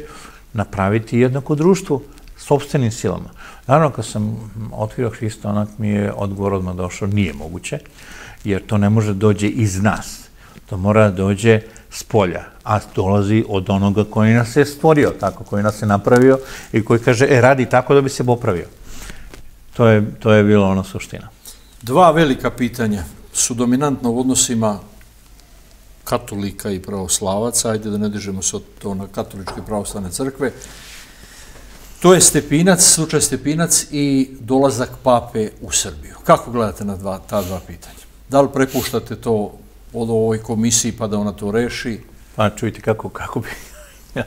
napraviti jednako društvo sobstvenim silama. Naravno, kad sam otkrio Hrista, onak mi je odgovor odmah došao, nije moguće, jer to ne može dođe iz nas. To mora da dođe s polja, a dolazi od onoga koji nas je stvorio, tako, koji nas je napravio i koji kaže, e, radi tako da bi se popravio. To je, to je bilo ono suština. Dva velika pitanja su dominantno u odnosima katolika i pravoslavaca, ajde da ne držemo se od to na katoličke pravoslavne crkve. To je Stepinac, slučaj Stepinac i dolazak pape u Srbiju. Kako gledate na dva, ta dva pitanja? Da li prepuštate to od ovoj komisiji pa da ona to reši. Pa čujte kako, kako bi,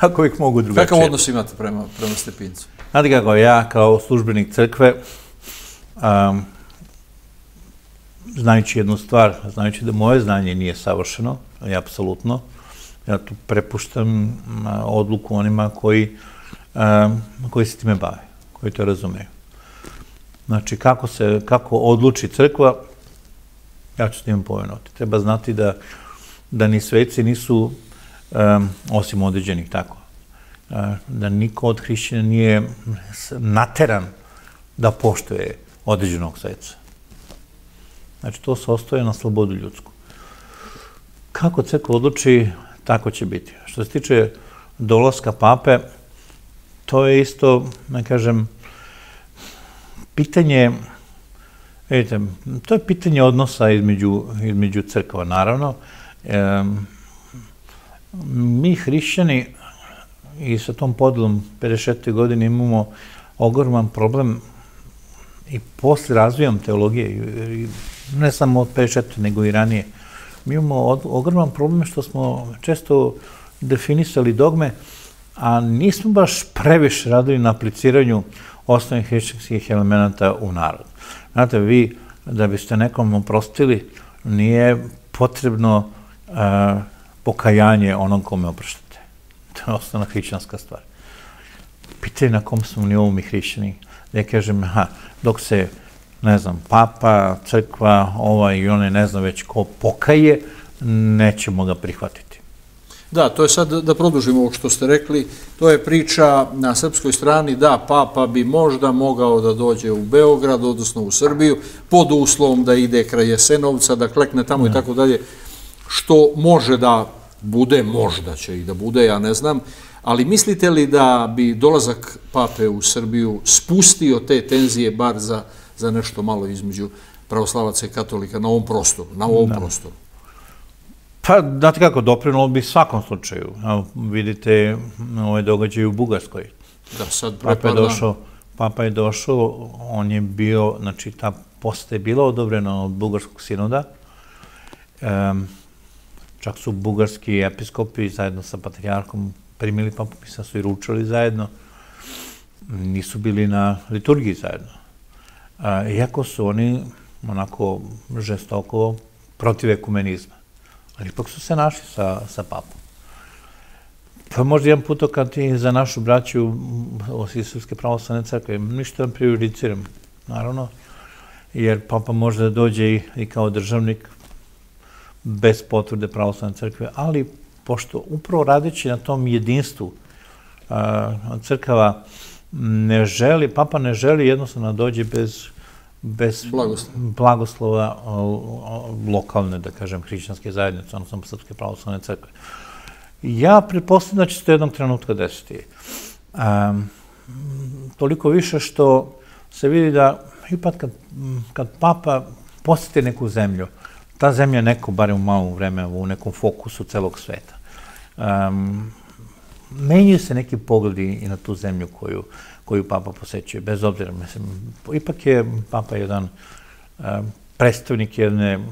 kako ih mogu drugačije. Kakav odnos imate prema, prema Stepincu? Znate kako, ja kao službenik crkve, um, znajući jednu stvar, znajući da moje znanje nije savršeno, i apsolutno, ja tu prepuštam odluku onima koji, um, koji se time bave, koji to razumeju. Znači, kako se, kako odluči crkva, Ja ću s njim pomenuti. Treba znati da, da ni sveci nisu, um, osim određenih tako, uh, da niko od hrišćana nije nateran da poštuje određenog sveca. Znači, to se ostoje na slobodu ljudsku. Kako crkva odluči, tako će biti. Što se tiče dolaska pape, to je isto, ne kažem, pitanje Vidite, to je pitanje odnosa između, između crkva, naravno. E, mi hrišćani i sa tom podelom 56. godine imamo ogroman problem i posle razvijam teologije ne samo od 54. nego i ranije. Mi imamo ogroman problem što smo često definisali dogme, a nismo baš previše radili na apliciranju osnovnih hrišćanskih elemenata u narod. Znate, vi, da biste nekom oprostili, nije potrebno uh, pokajanje onom kome opraštate. To je osnovna hrišćanska stvar. Pitanje na kom smo nivou mi hrišćani. Da ja kažem, aha, dok se, ne znam, papa, crkva, ovaj i one, ne znam već ko pokaje, nećemo ga prihvatiti. Da, to je sad da produžimo ovo što ste rekli, to je priča na srpskoj strani, da, papa bi možda mogao da dođe u Beograd, odnosno u Srbiju, pod uslovom da ide kraj Jesenovca, da klekne tamo i da. tako dalje, što može da bude, možda će i da bude, ja ne znam, ali mislite li da bi dolazak pape u Srbiju spustio te tenzije bar za, za nešto malo između pravoslavaca i katolika na ovom prostoru, na ovom da. prostoru? Pa, znate kako, doprinulo bi svakom slučaju. Evo, vidite ovaj događaj u Bugarskoj. Da, sad Papa je došao, Papa je došao, on je bio, znači ta posta je bila odobrena od Bugarskog sinoda. Um, čak su bugarski episkopi zajedno sa patrijarkom primili papu, mislim su i ručali zajedno. Nisu bili na liturgiji zajedno. A, iako su oni onako žestoko protiv ekumenizma ali ipak su se našli sa, sa papom. Pa možda jedan putokad i za našu braću osi Srpske pravoslavne crkve, ništa ne prejudiciram, naravno, jer papa može da dođe i, i kao državnik bez potvrde pravoslavne crkve, ali pošto upravo radeći na tom jedinstvu a, crkava ne želi, papa ne želi jednostavno da dođe bez bez blagoslova, blagoslova lokalne, da kažem, hrišćanske zajednice, odnosno Srpske pravoslavne crkve. Ja pretpostavljam da će se to jednog trenutka desiti. Um, toliko više što se vidi da ipak kad, kad papa posjeti neku zemlju, ta zemlja je neko, barem u malom vreme, u nekom fokusu celog sveta. Um, menjaju se neki pogledi i na tu zemlju koju, koju papa posećuje, bez obzira, mislim, ipak je papa jedan uh, predstavnik jedne uh,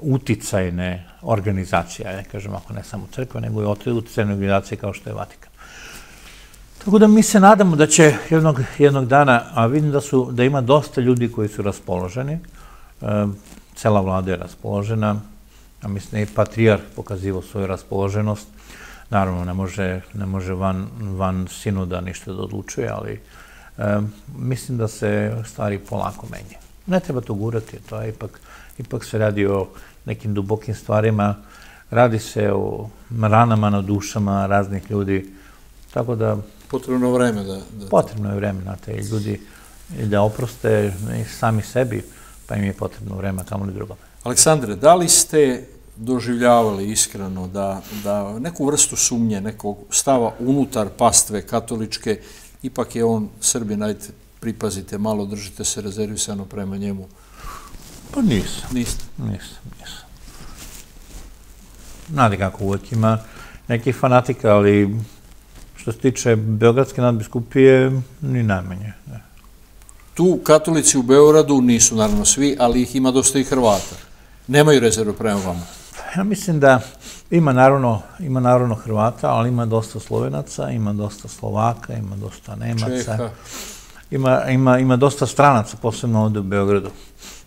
uticajne organizacije, ne kažem ako ne samo crkva, nego i uticajne organizacije kao što je Vatikan. Tako da mi se nadamo da će jednog, jednog dana, a vidim da, su, da ima dosta ljudi koji su raspoloženi, uh, cela vlada je raspoložena, a mislim da je patrijar pokazivo svoju raspoloženost, Naravno, ne može, ne može van, van sinoda ništa da odlučuje, ali e, mislim da se stvari polako menje. Ne treba to gurati, to je ipak, ipak se radi o nekim dubokim stvarima, radi se o ranama na dušama raznih ljudi, tako da... Potrebno vreme da... da... Potrebno je vreme, znate, i ljudi da oproste i sami sebi, pa im je potrebno vreme, kamo li drugome. Aleksandre, da li ste doživljavali iskreno da, da neku vrstu sumnje, nekog stava unutar pastve katoličke, ipak je on Srbin, ajte, pripazite malo, držite se rezervisano prema njemu. Pa nisam. Niste? Nisam, nisam. Znate kako uvek ima nekih fanatika, ali što se tiče Beogradske nadbiskupije, ni najmanje. Ne. Tu katolici u Beogradu nisu naravno svi, ali ih ima dosta i Hrvata. Nemaju rezervu prema vama. Ja mislim da ima naravno, ima naravno Hrvata, ali ima dosta Slovenaca, ima dosta Slovaka, ima dosta Nemaca. Ima, ima, ima dosta stranaca, posebno ovde u Beogradu.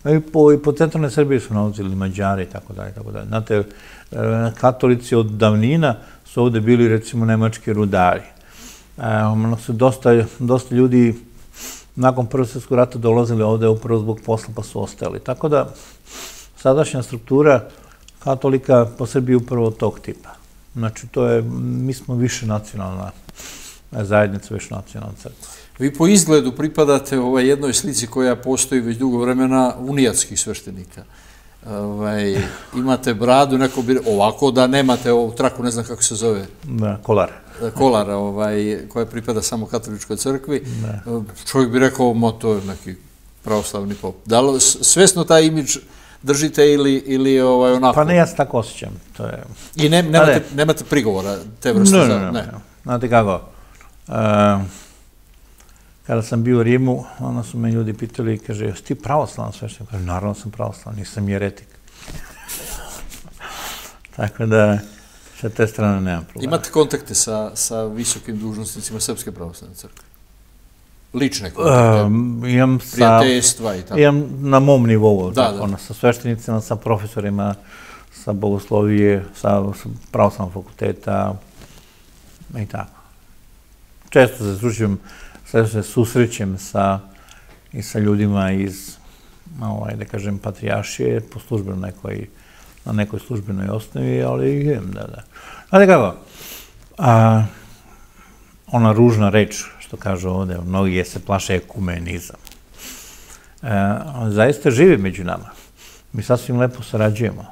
I po, i po centralne Srbije su nalazili Mađari i tako dalje, tako dalje. Znate, e, katolici od davnina su ovde bili, recimo, nemački rudari. E, su dosta, dosta ljudi nakon Prvog svjetskog rata dolazili ovde upravo zbog posla pa su ostali. Tako da, sadašnja struktura katolika po Srbiji upravo tog tipa. Znači, to je, mi smo više nacionalna zajednica, više nacionalna crkva. Vi po izgledu pripadate ovoj jednoj slici koja postoji već dugo vremena unijatskih sveštenika. Ovaj, imate bradu, neko bi, ovako da nemate ovu traku, ne znam kako se zove. Da, kolar. Kolar, ovaj, koja pripada samo katoličkoj crkvi. Da. Čovjek bi rekao, mo, to je neki pravoslavni pop. Da li svesno taj imidž držite ili, ili ovaj, onako? Pa ne, ja se tako osjećam. To je... I ne, nemate, ne. nemate prigovora te vrste? Ne, ne, ne. ne. Znate kako, uh, kada sam bio u Rimu, onda su me ljudi pitali, kaže, jesi ti pravoslavan sveštenik? Kaže, naravno sam pravoslavan, nisam jeretik. Tako da, sa te strane nemam problema. Imate kontakte sa, sa visokim dužnostnicima Srpske pravoslavne crkve? Lične kontakte? Um, imam sa... Prijateljstva i tako? Imam na mom nivou, Da, tako, da. ono, sa sveštenicima, sa profesorima, sa bogoslovije, sa, sa pravoslavnog fakulteta i tako. Često se sve se susrećem sa, i sa ljudima iz, ovaj, da kažem, patrijašije, po službenoj nekoj, na nekoj službenoj osnovi, ali idem, da, da. Znate kako, a, ona ružna reč, što kažu ovde, mnogi se plaše ekumenizam. E, zaista živi među nama. Mi sasvim lepo sarađujemo.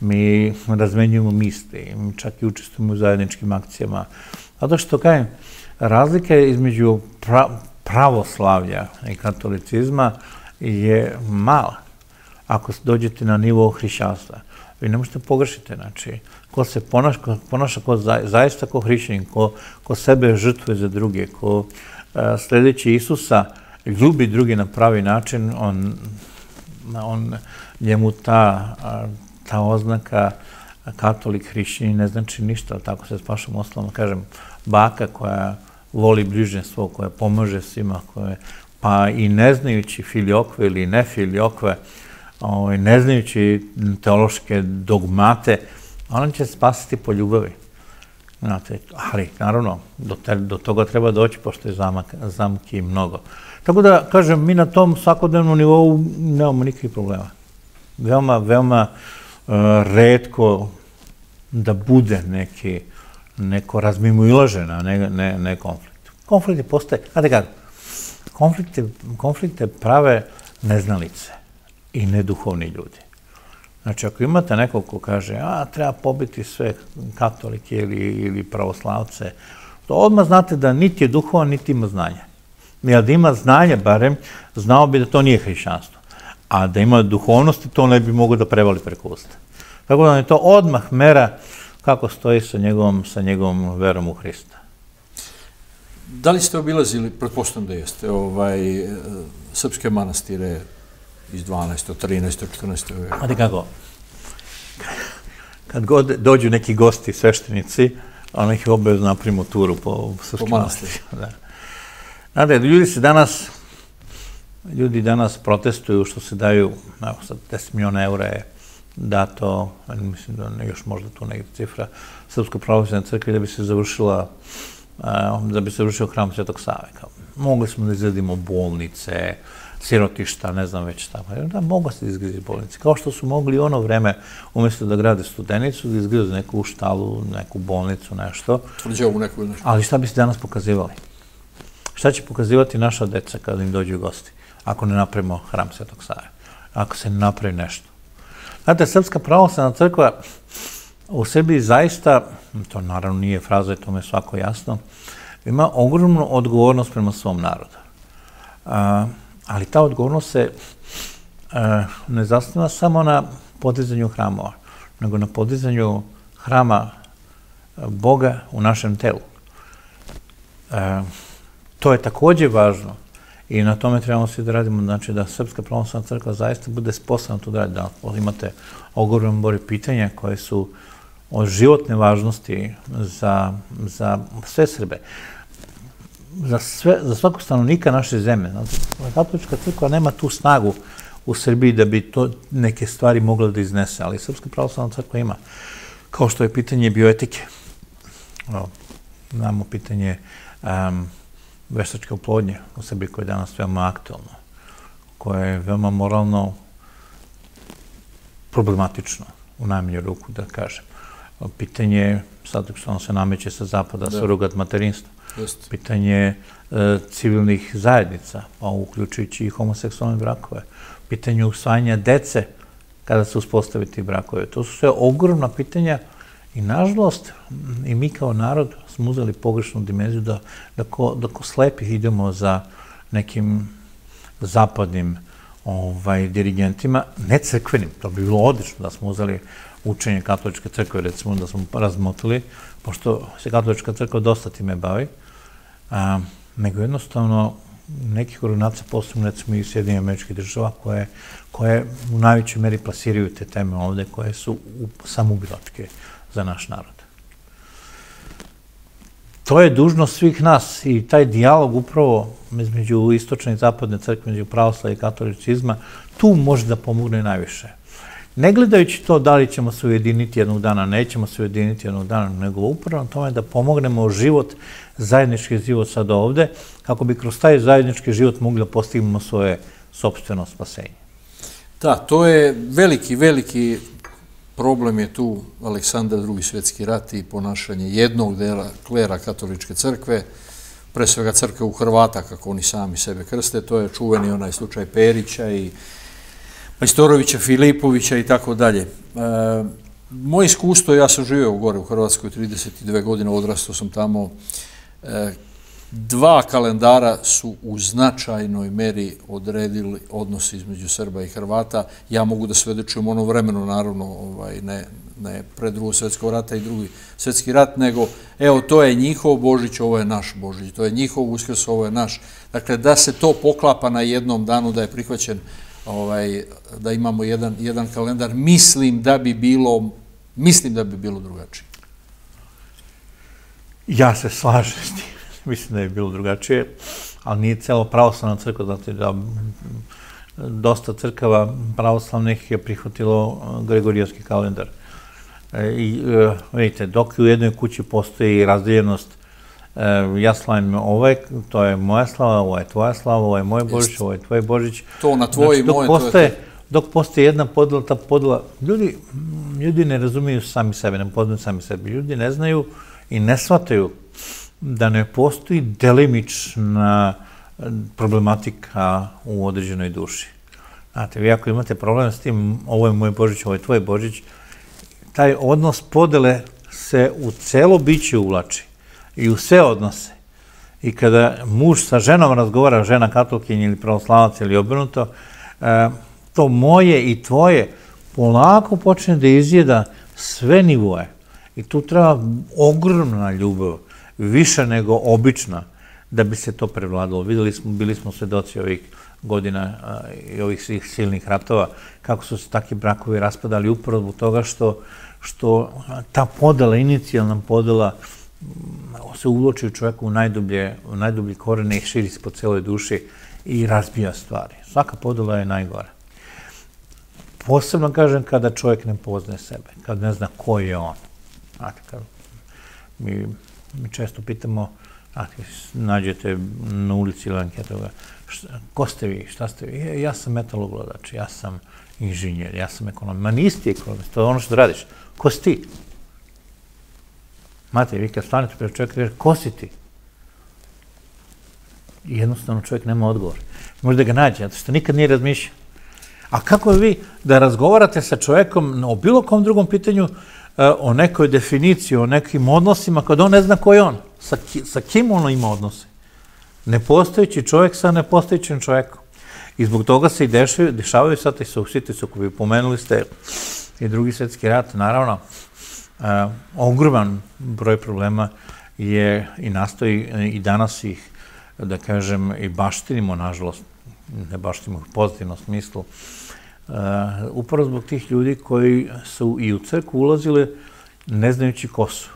Mi razmenjujemo misli, mi čak i učestvujemo u zajedničkim akcijama. Zato što, kažem, razlika između pra, pravoslavlja i katolicizma je mala. Ako dođete na nivo hrišćanstva, vi ne možete pogrešiti, znači, ko se ponaša, ko, ponaša ko za, zaista ko hrišćanin, ko, ko sebe žrtvuje za druge, ko a, sledeći Isusa ljubi drugi na pravi način, on, on njemu ta, ta oznaka katolik, hrišćanin ne znači ništa, tako se spašamo osnovno, kažem, baka koja voli bližnje svog, koja pomaže svima, koja, pa i ne znajući filiokve ili ne filiokve, ovaj, ne znajući teološke dogmate, ona će spasiti po ljubavi. Znate, ali, naravno, do, te, do toga treba doći, pošto je zamak, zamki mnogo. Tako da, kažem, mi na tom svakodnevnom nivou nemamo nikakvih problema. Veoma, veoma uh, redko da bude neki, neko razmimoilažena, ne, ne, ne konflikt. Konflikti postaje, znate kako, konflikte, konflikte prave neznalice i neduhovni ljudi. Znači, ako imate nekog ko kaže, a, treba pobiti sve katolike ili, ili pravoslavce, to odmah znate da niti je duhovan, niti ima znanje. Jer da ima znanje, barem, znao bi da to nije hrišćanstvo. A da ima duhovnosti, to ne bi mogo da prevali preko usta. Tako da je to odmah mera kako stoji sa njegovom, sa njegovom verom u Hrista. Da li ste obilazili, pretpostavljam da jeste, ovaj, srpske manastire iz 12. 13. 14. veka? Znate kako, kad god dođu neki gosti, sveštenici, ona ih obavezno napravimo turu po srpskim manastirima. Da. Znate, ljudi se danas, ljudi danas protestuju što se daju, evo sad 10 miliona eura je dato, mislim da još možda tu negdje cifra, Srpsko pravoslavne crkve da bi se završila da bi se završio hram Svetog Save. Mogli smo da izgradimo bolnice, sirotišta, ne znam već šta. Da, mogu se izgraditi bolnice. Kao što su mogli ono vreme, umjesto da grade studenicu, da izgrade neku štalu, neku bolnicu, nešto. Tvrđavu neku nešto. Ali šta bi se danas pokazivali? Šta će pokazivati naša deca kada im dođu gosti? Ako ne napravimo hram Svetog Save. Ako se ne napravi nešto. Znate, Srpska pravoslavna crkva u sebi zaista, to naravno nije fraza, to me svako jasno, ima ogromnu odgovornost prema svom narodu. A, ali ta odgovornost se a, ne zasniva samo na podizanju hramova, nego na podizanju hrama Boga u našem telu. A, to je takođe važno i na tome trebamo svi da radimo, znači da Srpska pravoslavna crkva zaista bude sposobna to da radi, da imate ogroman broj pitanja koje su od životne važnosti za, za sve Srbe, za, sve, za svakog stanovnika naše zemlje. Katolička crkva nema tu snagu u Srbiji da bi to neke stvari mogla da iznese, ali Srpska pravoslavna crkva ima. Kao što je pitanje bioetike. Znamo pitanje um, veštačke oplodnje u Srbiji koje je danas veoma aktualno, koje je veoma moralno problematično, u najmanju ruku da kažem. Pitanje, sad što ono se nameće sa zapada, da. surogat materinstva. Pitanje e, civilnih zajednica, pa uključujući i homoseksualne brakove. Pitanje usvajanja dece kada se uspostavi ti brakove. To su sve ogromna pitanja i, nažalost, i mi kao narod smo uzeli pogrešnu dimenziju da, da, ko, da ko slepih idemo za nekim zapadnim ovaj, dirigentima, ne crkvenim, to bi bilo odlično da smo uzeli učenje katoličke crkve, recimo da smo razmotili, pošto se katolička crkva dosta time bavi, a, nego jednostavno nekih organizacija, posebno recimo i Sjedinje američkih država, koje, koje u najvećoj meri plasiraju te teme ovde, koje su samubilačke za naš narod. To je dužnost svih nas i taj dijalog upravo između istočne i zapadne crkve, među pravoslava i katolicizma, tu može da pomogne najviše. Ne gledajući to da li ćemo se ujediniti jednog dana, nećemo se ujediniti jednog dana, nego upravo tome da pomognemo život, zajednički život sad ovde, kako bi kroz taj zajednički život mogli da postignemo svoje sobstveno spasenje. Da, to je veliki, veliki problem je tu Aleksandar II. svetski rat i ponašanje jednog dela klera katoličke crkve, pre svega crkve u Hrvata, kako oni sami sebe krste, to je čuveni onaj slučaj Perića i Majstorovića, Filipovića i tako dalje. E, moje iskustvo, ja sam živio gore u Hrvatskoj 32 godine, odrastao sam tamo, dva kalendara su u značajnoj meri odredili odnos između Srba i Hrvata. Ja mogu da svedočujem ono vremenu, naravno, ovaj, ne, ne pre drugog svetskog rata i drugi svetski rat, nego evo, to je njihov Božić, ovo je naš Božić, to je njihov uskrs, ovo je naš. Dakle, da se to poklapa na jednom danu, da je prihvaćen ovaj, da imamo jedan, jedan kalendar, mislim da bi bilo, mislim da bi bilo drugačije. Ja se slažem s tim. Mislim da je bilo drugačije, ali nije celo pravoslavna crkva, znate da dosta crkava pravoslavnih je prihvatilo Gregorijanski kalendar. E, I e, vidite, dok u jednoj kući postoji razdeljenost E, ja slavim ovaj, to je moja slava, ovo je tvoja slava, ovo je moj Božić, ovo je tvoj Božić. To na tvoj i znači, moje, to je. Dok postoji jedna podela, ta podela, ljudi, ljudi ne razumiju sami sebe, ne poznaju sami sebe. Ljudi ne znaju i ne shvataju da ne postoji delimična problematika u određenoj duši. Znate, vi ako imate problem s tim, ovo je moj Božić, ovo je tvoj Božić, taj odnos podele se u celo biće uvlači i u sve odnose. I kada muž sa ženom razgovara, žena katolkinja ili pravoslavac ili obrnuto, e, to moje i tvoje polako počne da izjeda sve nivoje. I tu treba ogromna ljubav, više nego obična, da bi se to prevladalo. Videli smo, bili smo svedoci ovih godina i ovih svih silnih ratova, kako su se takvi brakovi raspadali upravo zbog toga što, što ta podela, inicijalna podela, se uvloči u čoveku u najdublje, u najdublji korene i širi se po celoj duši i razbija stvari. Svaka podela je najgora. Posebno kažem kada čovjek ne poznaje sebe, kad ne zna ko je on. Znate, kad mi, mi često pitamo, znate, nađete na ulici ili anketoga, ko ste vi, šta ste vi? Ja, ja sam metaloglodač, ja sam inženjer, ja sam ekonomist. Ma nisi ti ekonomist, to je ono što radiš. Ko si ti? Mate, vi kad stanete pred čovjeka, ko si ti? Jednostavno čovjek nema odgovor. Možda ga nađe, zato što nikad nije razmišljao. A kako vi da razgovarate sa čovjekom o bilo kom drugom pitanju, e, o nekoj definiciji, o nekim odnosima, kad on ne zna ko je on? Sa, sa kim on ima odnose? Nepostojeći čovjek sa nepostojećim čovjekom. I zbog toga se i dešavaju, dešavaju sad i susiti su, koji pomenuli ste i drugi svetski rat, naravno, Uh, ogroman broj problema je i nastoji i danas ih, da kažem, i baštinimo, nažalost, ne baštinimo u pozitivnom smislu, upravo zbog tih ljudi koji su i u crku ulazile ne znajući ko su.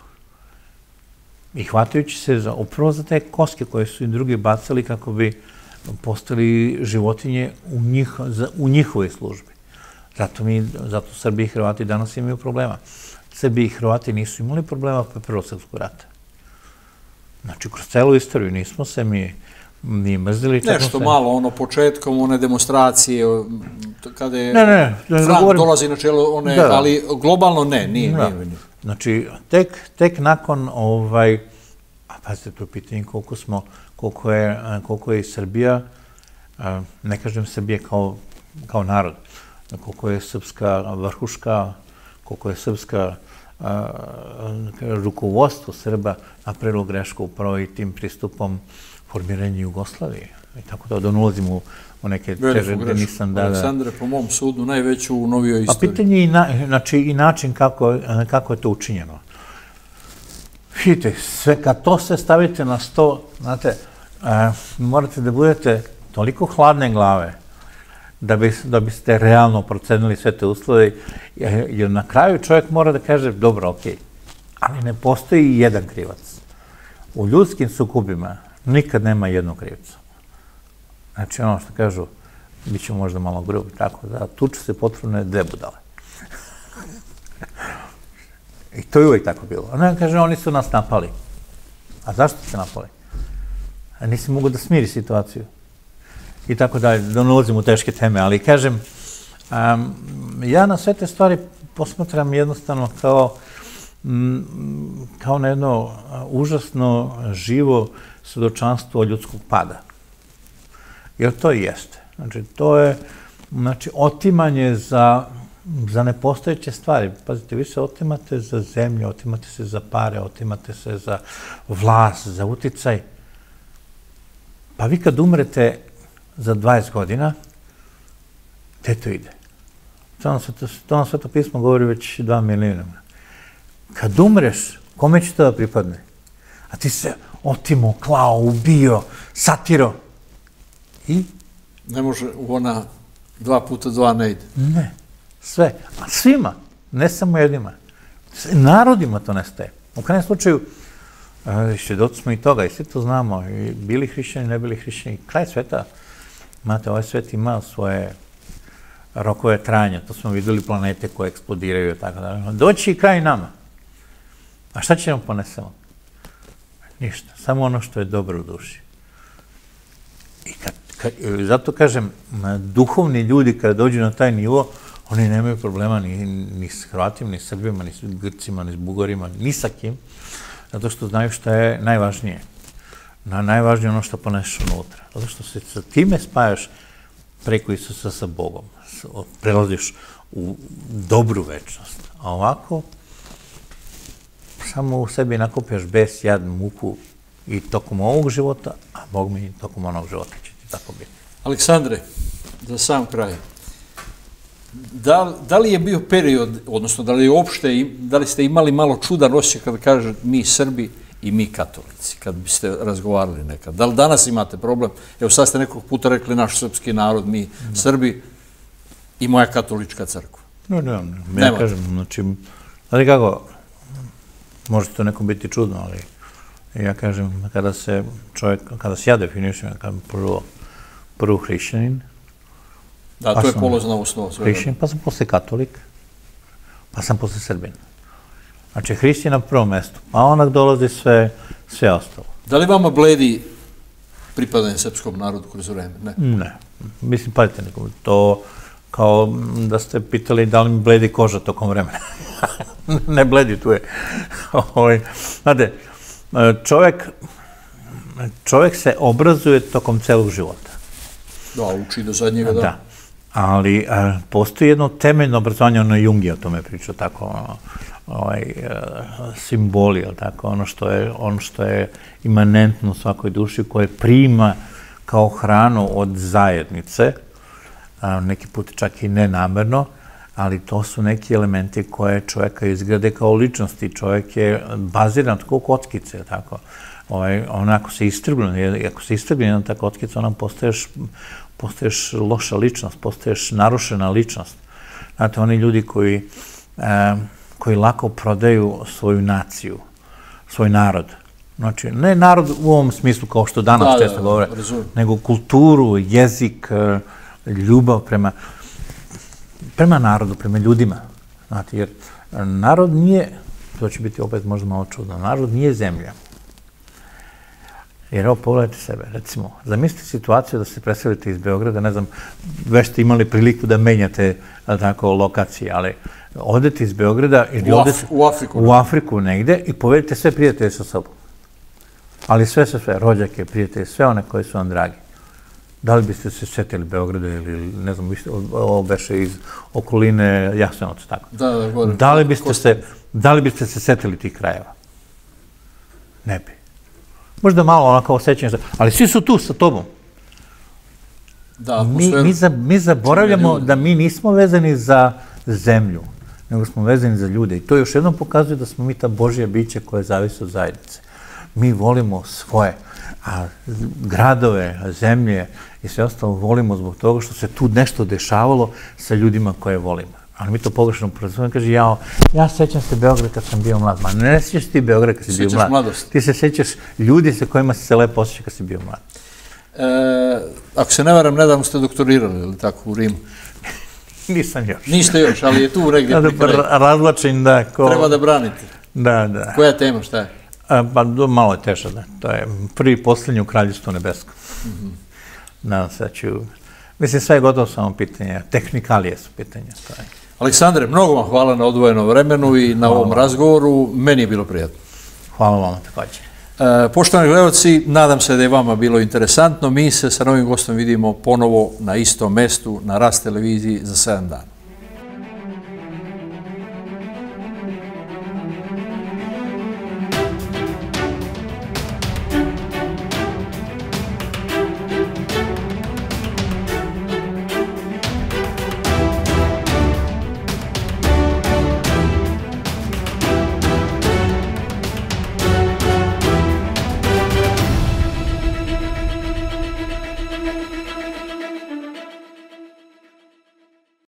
I hvatajući se za, upravo za te koske koje su i drugi bacali kako bi postali životinje u, njih, za, u njihove službi. Zato mi, zato Srbi i Hrvati danas imaju problema. Srbi i Hrvati nisu imali problema po Prvog rata. Znači, kroz celu istoriju nismo se mi ni mrzili. Nešto se... malo, ono, početkom, one demonstracije, kada je ne, ne, ne, Frank govorim... dolazi na čelo, one, da, da. ali globalno ne, nije, da. nije. Znači, tek, tek nakon, ovaj, a pazite, to je pitanje koliko smo, koliko je, koliko je Srbija, ne kažem Srbije kao, kao narod, koliko je srpska vrhuška koliko je srpska rukovodstvo Srba napravilo grešku upravo i tim pristupom formiranju Jugoslavije. I tako da, da ulazimo u neke teže gde nisam da... Aleksandre, po mom sudu, najveću u novijoj istoriji. Pa pitanje je i, na, znači, i način kako, kako je to učinjeno. Vidite, sve, kad to se stavite na sto, znate, a, morate da budete toliko hladne glave da, bi, da biste realno procenili sve te uslove, jer na kraju čovjek mora da kaže, dobro, okej, okay, ali ne postoji jedan krivac. U ljudskim sukubima nikad nema jednog krivca. Znači, ono što kažu, bit će možda malo grubi, tako da tuče se potrebno dve budale. I to je uvijek tako bilo. Ona kaže, oni su nas napali. A zašto se napali? A nisi mogu da smiri situaciju. I tako dalje, da ne ulazim u teške teme, ali kažem, um, ja na sve te stvari posmatram jednostavno kao, m, kao na jedno užasno živo svedočanstvo ljudskog pada. Jer to i jeste. Znači, to je znači, otimanje za, za nepostojeće stvari. Pazite, vi se otimate za zemlju, otimate se za pare, otimate se za vlast, za uticaj. Pa vi kad umrete za 20 godina, gde to ide? To nam, sveto, to nam sveto pismo govori već dva milijuna. Kad umreš, kome će to da pripadne? A ti se otimo, klao, ubio, satiro. I? Ne može u ona dva puta dva ne ide. Ne. Sve. A svima. Ne samo jednima. Narodima to nestaje. U krajem slučaju, svjedoci smo i toga, i svi to znamo, i bili hrišćani, ne bili hrišćani. Kraj sveta, znate, ovaj svet ima svoje rokove trajanja, to smo videli planete koje eksplodiraju i tako da. Doći i kraj nama. A šta ćemo ponesemo? Ništa. Samo ono što je dobro u duši. I kad, kad, zato kažem, duhovni ljudi kada dođu na taj nivo, oni nemaju problema ni, ni s Hrvatima, ni s Srbima, ni s Grcima, ni s Bugarima, ni sa kim, zato što znaju šta je najvažnije. Na najvažnije ono što ponešeš unutra. Zato što se sa time spajaš preko Isusa sa Bogom. Prelaziš u dobru večnost. A ovako, samo u sebi nakupljaš bes, jad, muku i tokom ovog života, a Bog mi tokom onog života će ti tako biti. Aleksandre, za sam kraj, da, da li je bio period, odnosno da li je uopšte, da li ste imali malo čudan osjećaj kada kaže mi Srbi i mi katolici, kad biste razgovarali nekad? Da li danas imate problem? Evo sad ste nekog puta rekli naš srpski narod, mi da. Srbi i moja katolička crkva. No, ne, ne, ja kažem, znači, ali kako, može to nekom biti čudno, ali ja kažem, kada se čovjek, kada se ja definišem, kada prvo, prvo hrišćanin, Da, to je polozna osnova. Hrišćanin, pa sam posle katolik, pa sam posle srbin. Znači, hrišćan na prvom mestu, a onak dolazi sve, sve ostalo. Da li vama bledi pripadanje srpskom narodu kroz vreme? Ne. Ne. Mislim, pazite, to kao da ste pitali da li mi bledi koža tokom vremena. ne bledi, tu je. Ovaj, znate, čovek, čovek se obrazuje tokom celog života. Da, uči do zadnjega, da. da. Ali a, postoji jedno temeljno obrazovanje, ono Jungi o tome priča, tako, ono, ovaj, simboli, ili tako, ono što je, ono što je imanentno svakoj duši, koje prima kao hranu od zajednice, a, neki put čak i nenamerno, ali to su neki elementi koje čoveka izgrade kao ličnosti. Čovek je baziran tako kockice, tako. Ovaj, onako se istrgnu, ako se istrgne jedna ta kockica, ona postaješ, postaješ loša ličnost, postaješ narušena ličnost. Znate, oni ljudi koji, e, koji lako prodaju svoju naciju, svoj narod, Znači, ne narod u ovom smislu kao što danas da, često da, govore, razumim. nego kulturu, jezik, ljubav prema prema narodu, prema ljudima. Znate, jer narod nije, to će biti opet možda malo čudno, narod nije zemlja. Jer evo, pogledajte sebe, recimo, zamislite situaciju da se preselite iz Beograda, ne znam, već ste imali priliku da menjate tako, lokacije, ali odete iz Beograda ili u, odete u Afriku, u Afriku negde i povedite sve prijatelje sa sobom. Ali sve, sve, sve, rođake, prijatelje, sve one koji su vam dragi. Da li biste se setili Beograda ili, ne znam, ovo beše iz okoline Jasenovac, tako? Da, da, govorim. Da li biste se, da li biste se setili tih krajeva? Ne bi. Možda malo onako osjećanje, ali svi su tu sa tobom. Da, mi, mi, za, mi zaboravljamo da mi nismo vezani za zemlju, nego smo vezani za ljude. I to još jednom pokazuje da smo mi ta Božja bića koja zavise od zajednice. Mi volimo svoje, a gradove, zemlje i sve ostalo volimo zbog toga što se tu nešto dešavalo sa ljudima koje volimo. Ali mi to pogrešno porazumemo, kaže, ja, ja sećam se Beograd kad sam bio mlad. Ma ne sećaš ti Beograd kad si bio mlad. mladosti. Ti se sećaš ljudi sa kojima si se lepo osjećao kad si bio mlad. E, ako se ne varam, nedavno ste doktorirali, ili tako, u Rimu. Nisam još. Niste još, ali je tu negdje da pri kraju. ra- razvlačim da ko... Treba da branite. Da, da. Koja tema, šta je? A, pa malo je teže, da. To je prvi i poslednji u Kraljevstvu nebeskom. Nadam se da ću... Mislim, sve je gotovo samo pitanje. Tehnikalije su pitanje. To je. Aleksandre, mnogo vam hvala na odvojenom vremenu i na ovom razgovoru. Meni je bilo prijatno. Hvala vam takođe. E, poštovani gledalci, nadam se da je vama bilo interesantno. Mi se sa novim gostom vidimo ponovo na istom mestu na Rast televiziji za 7 dana.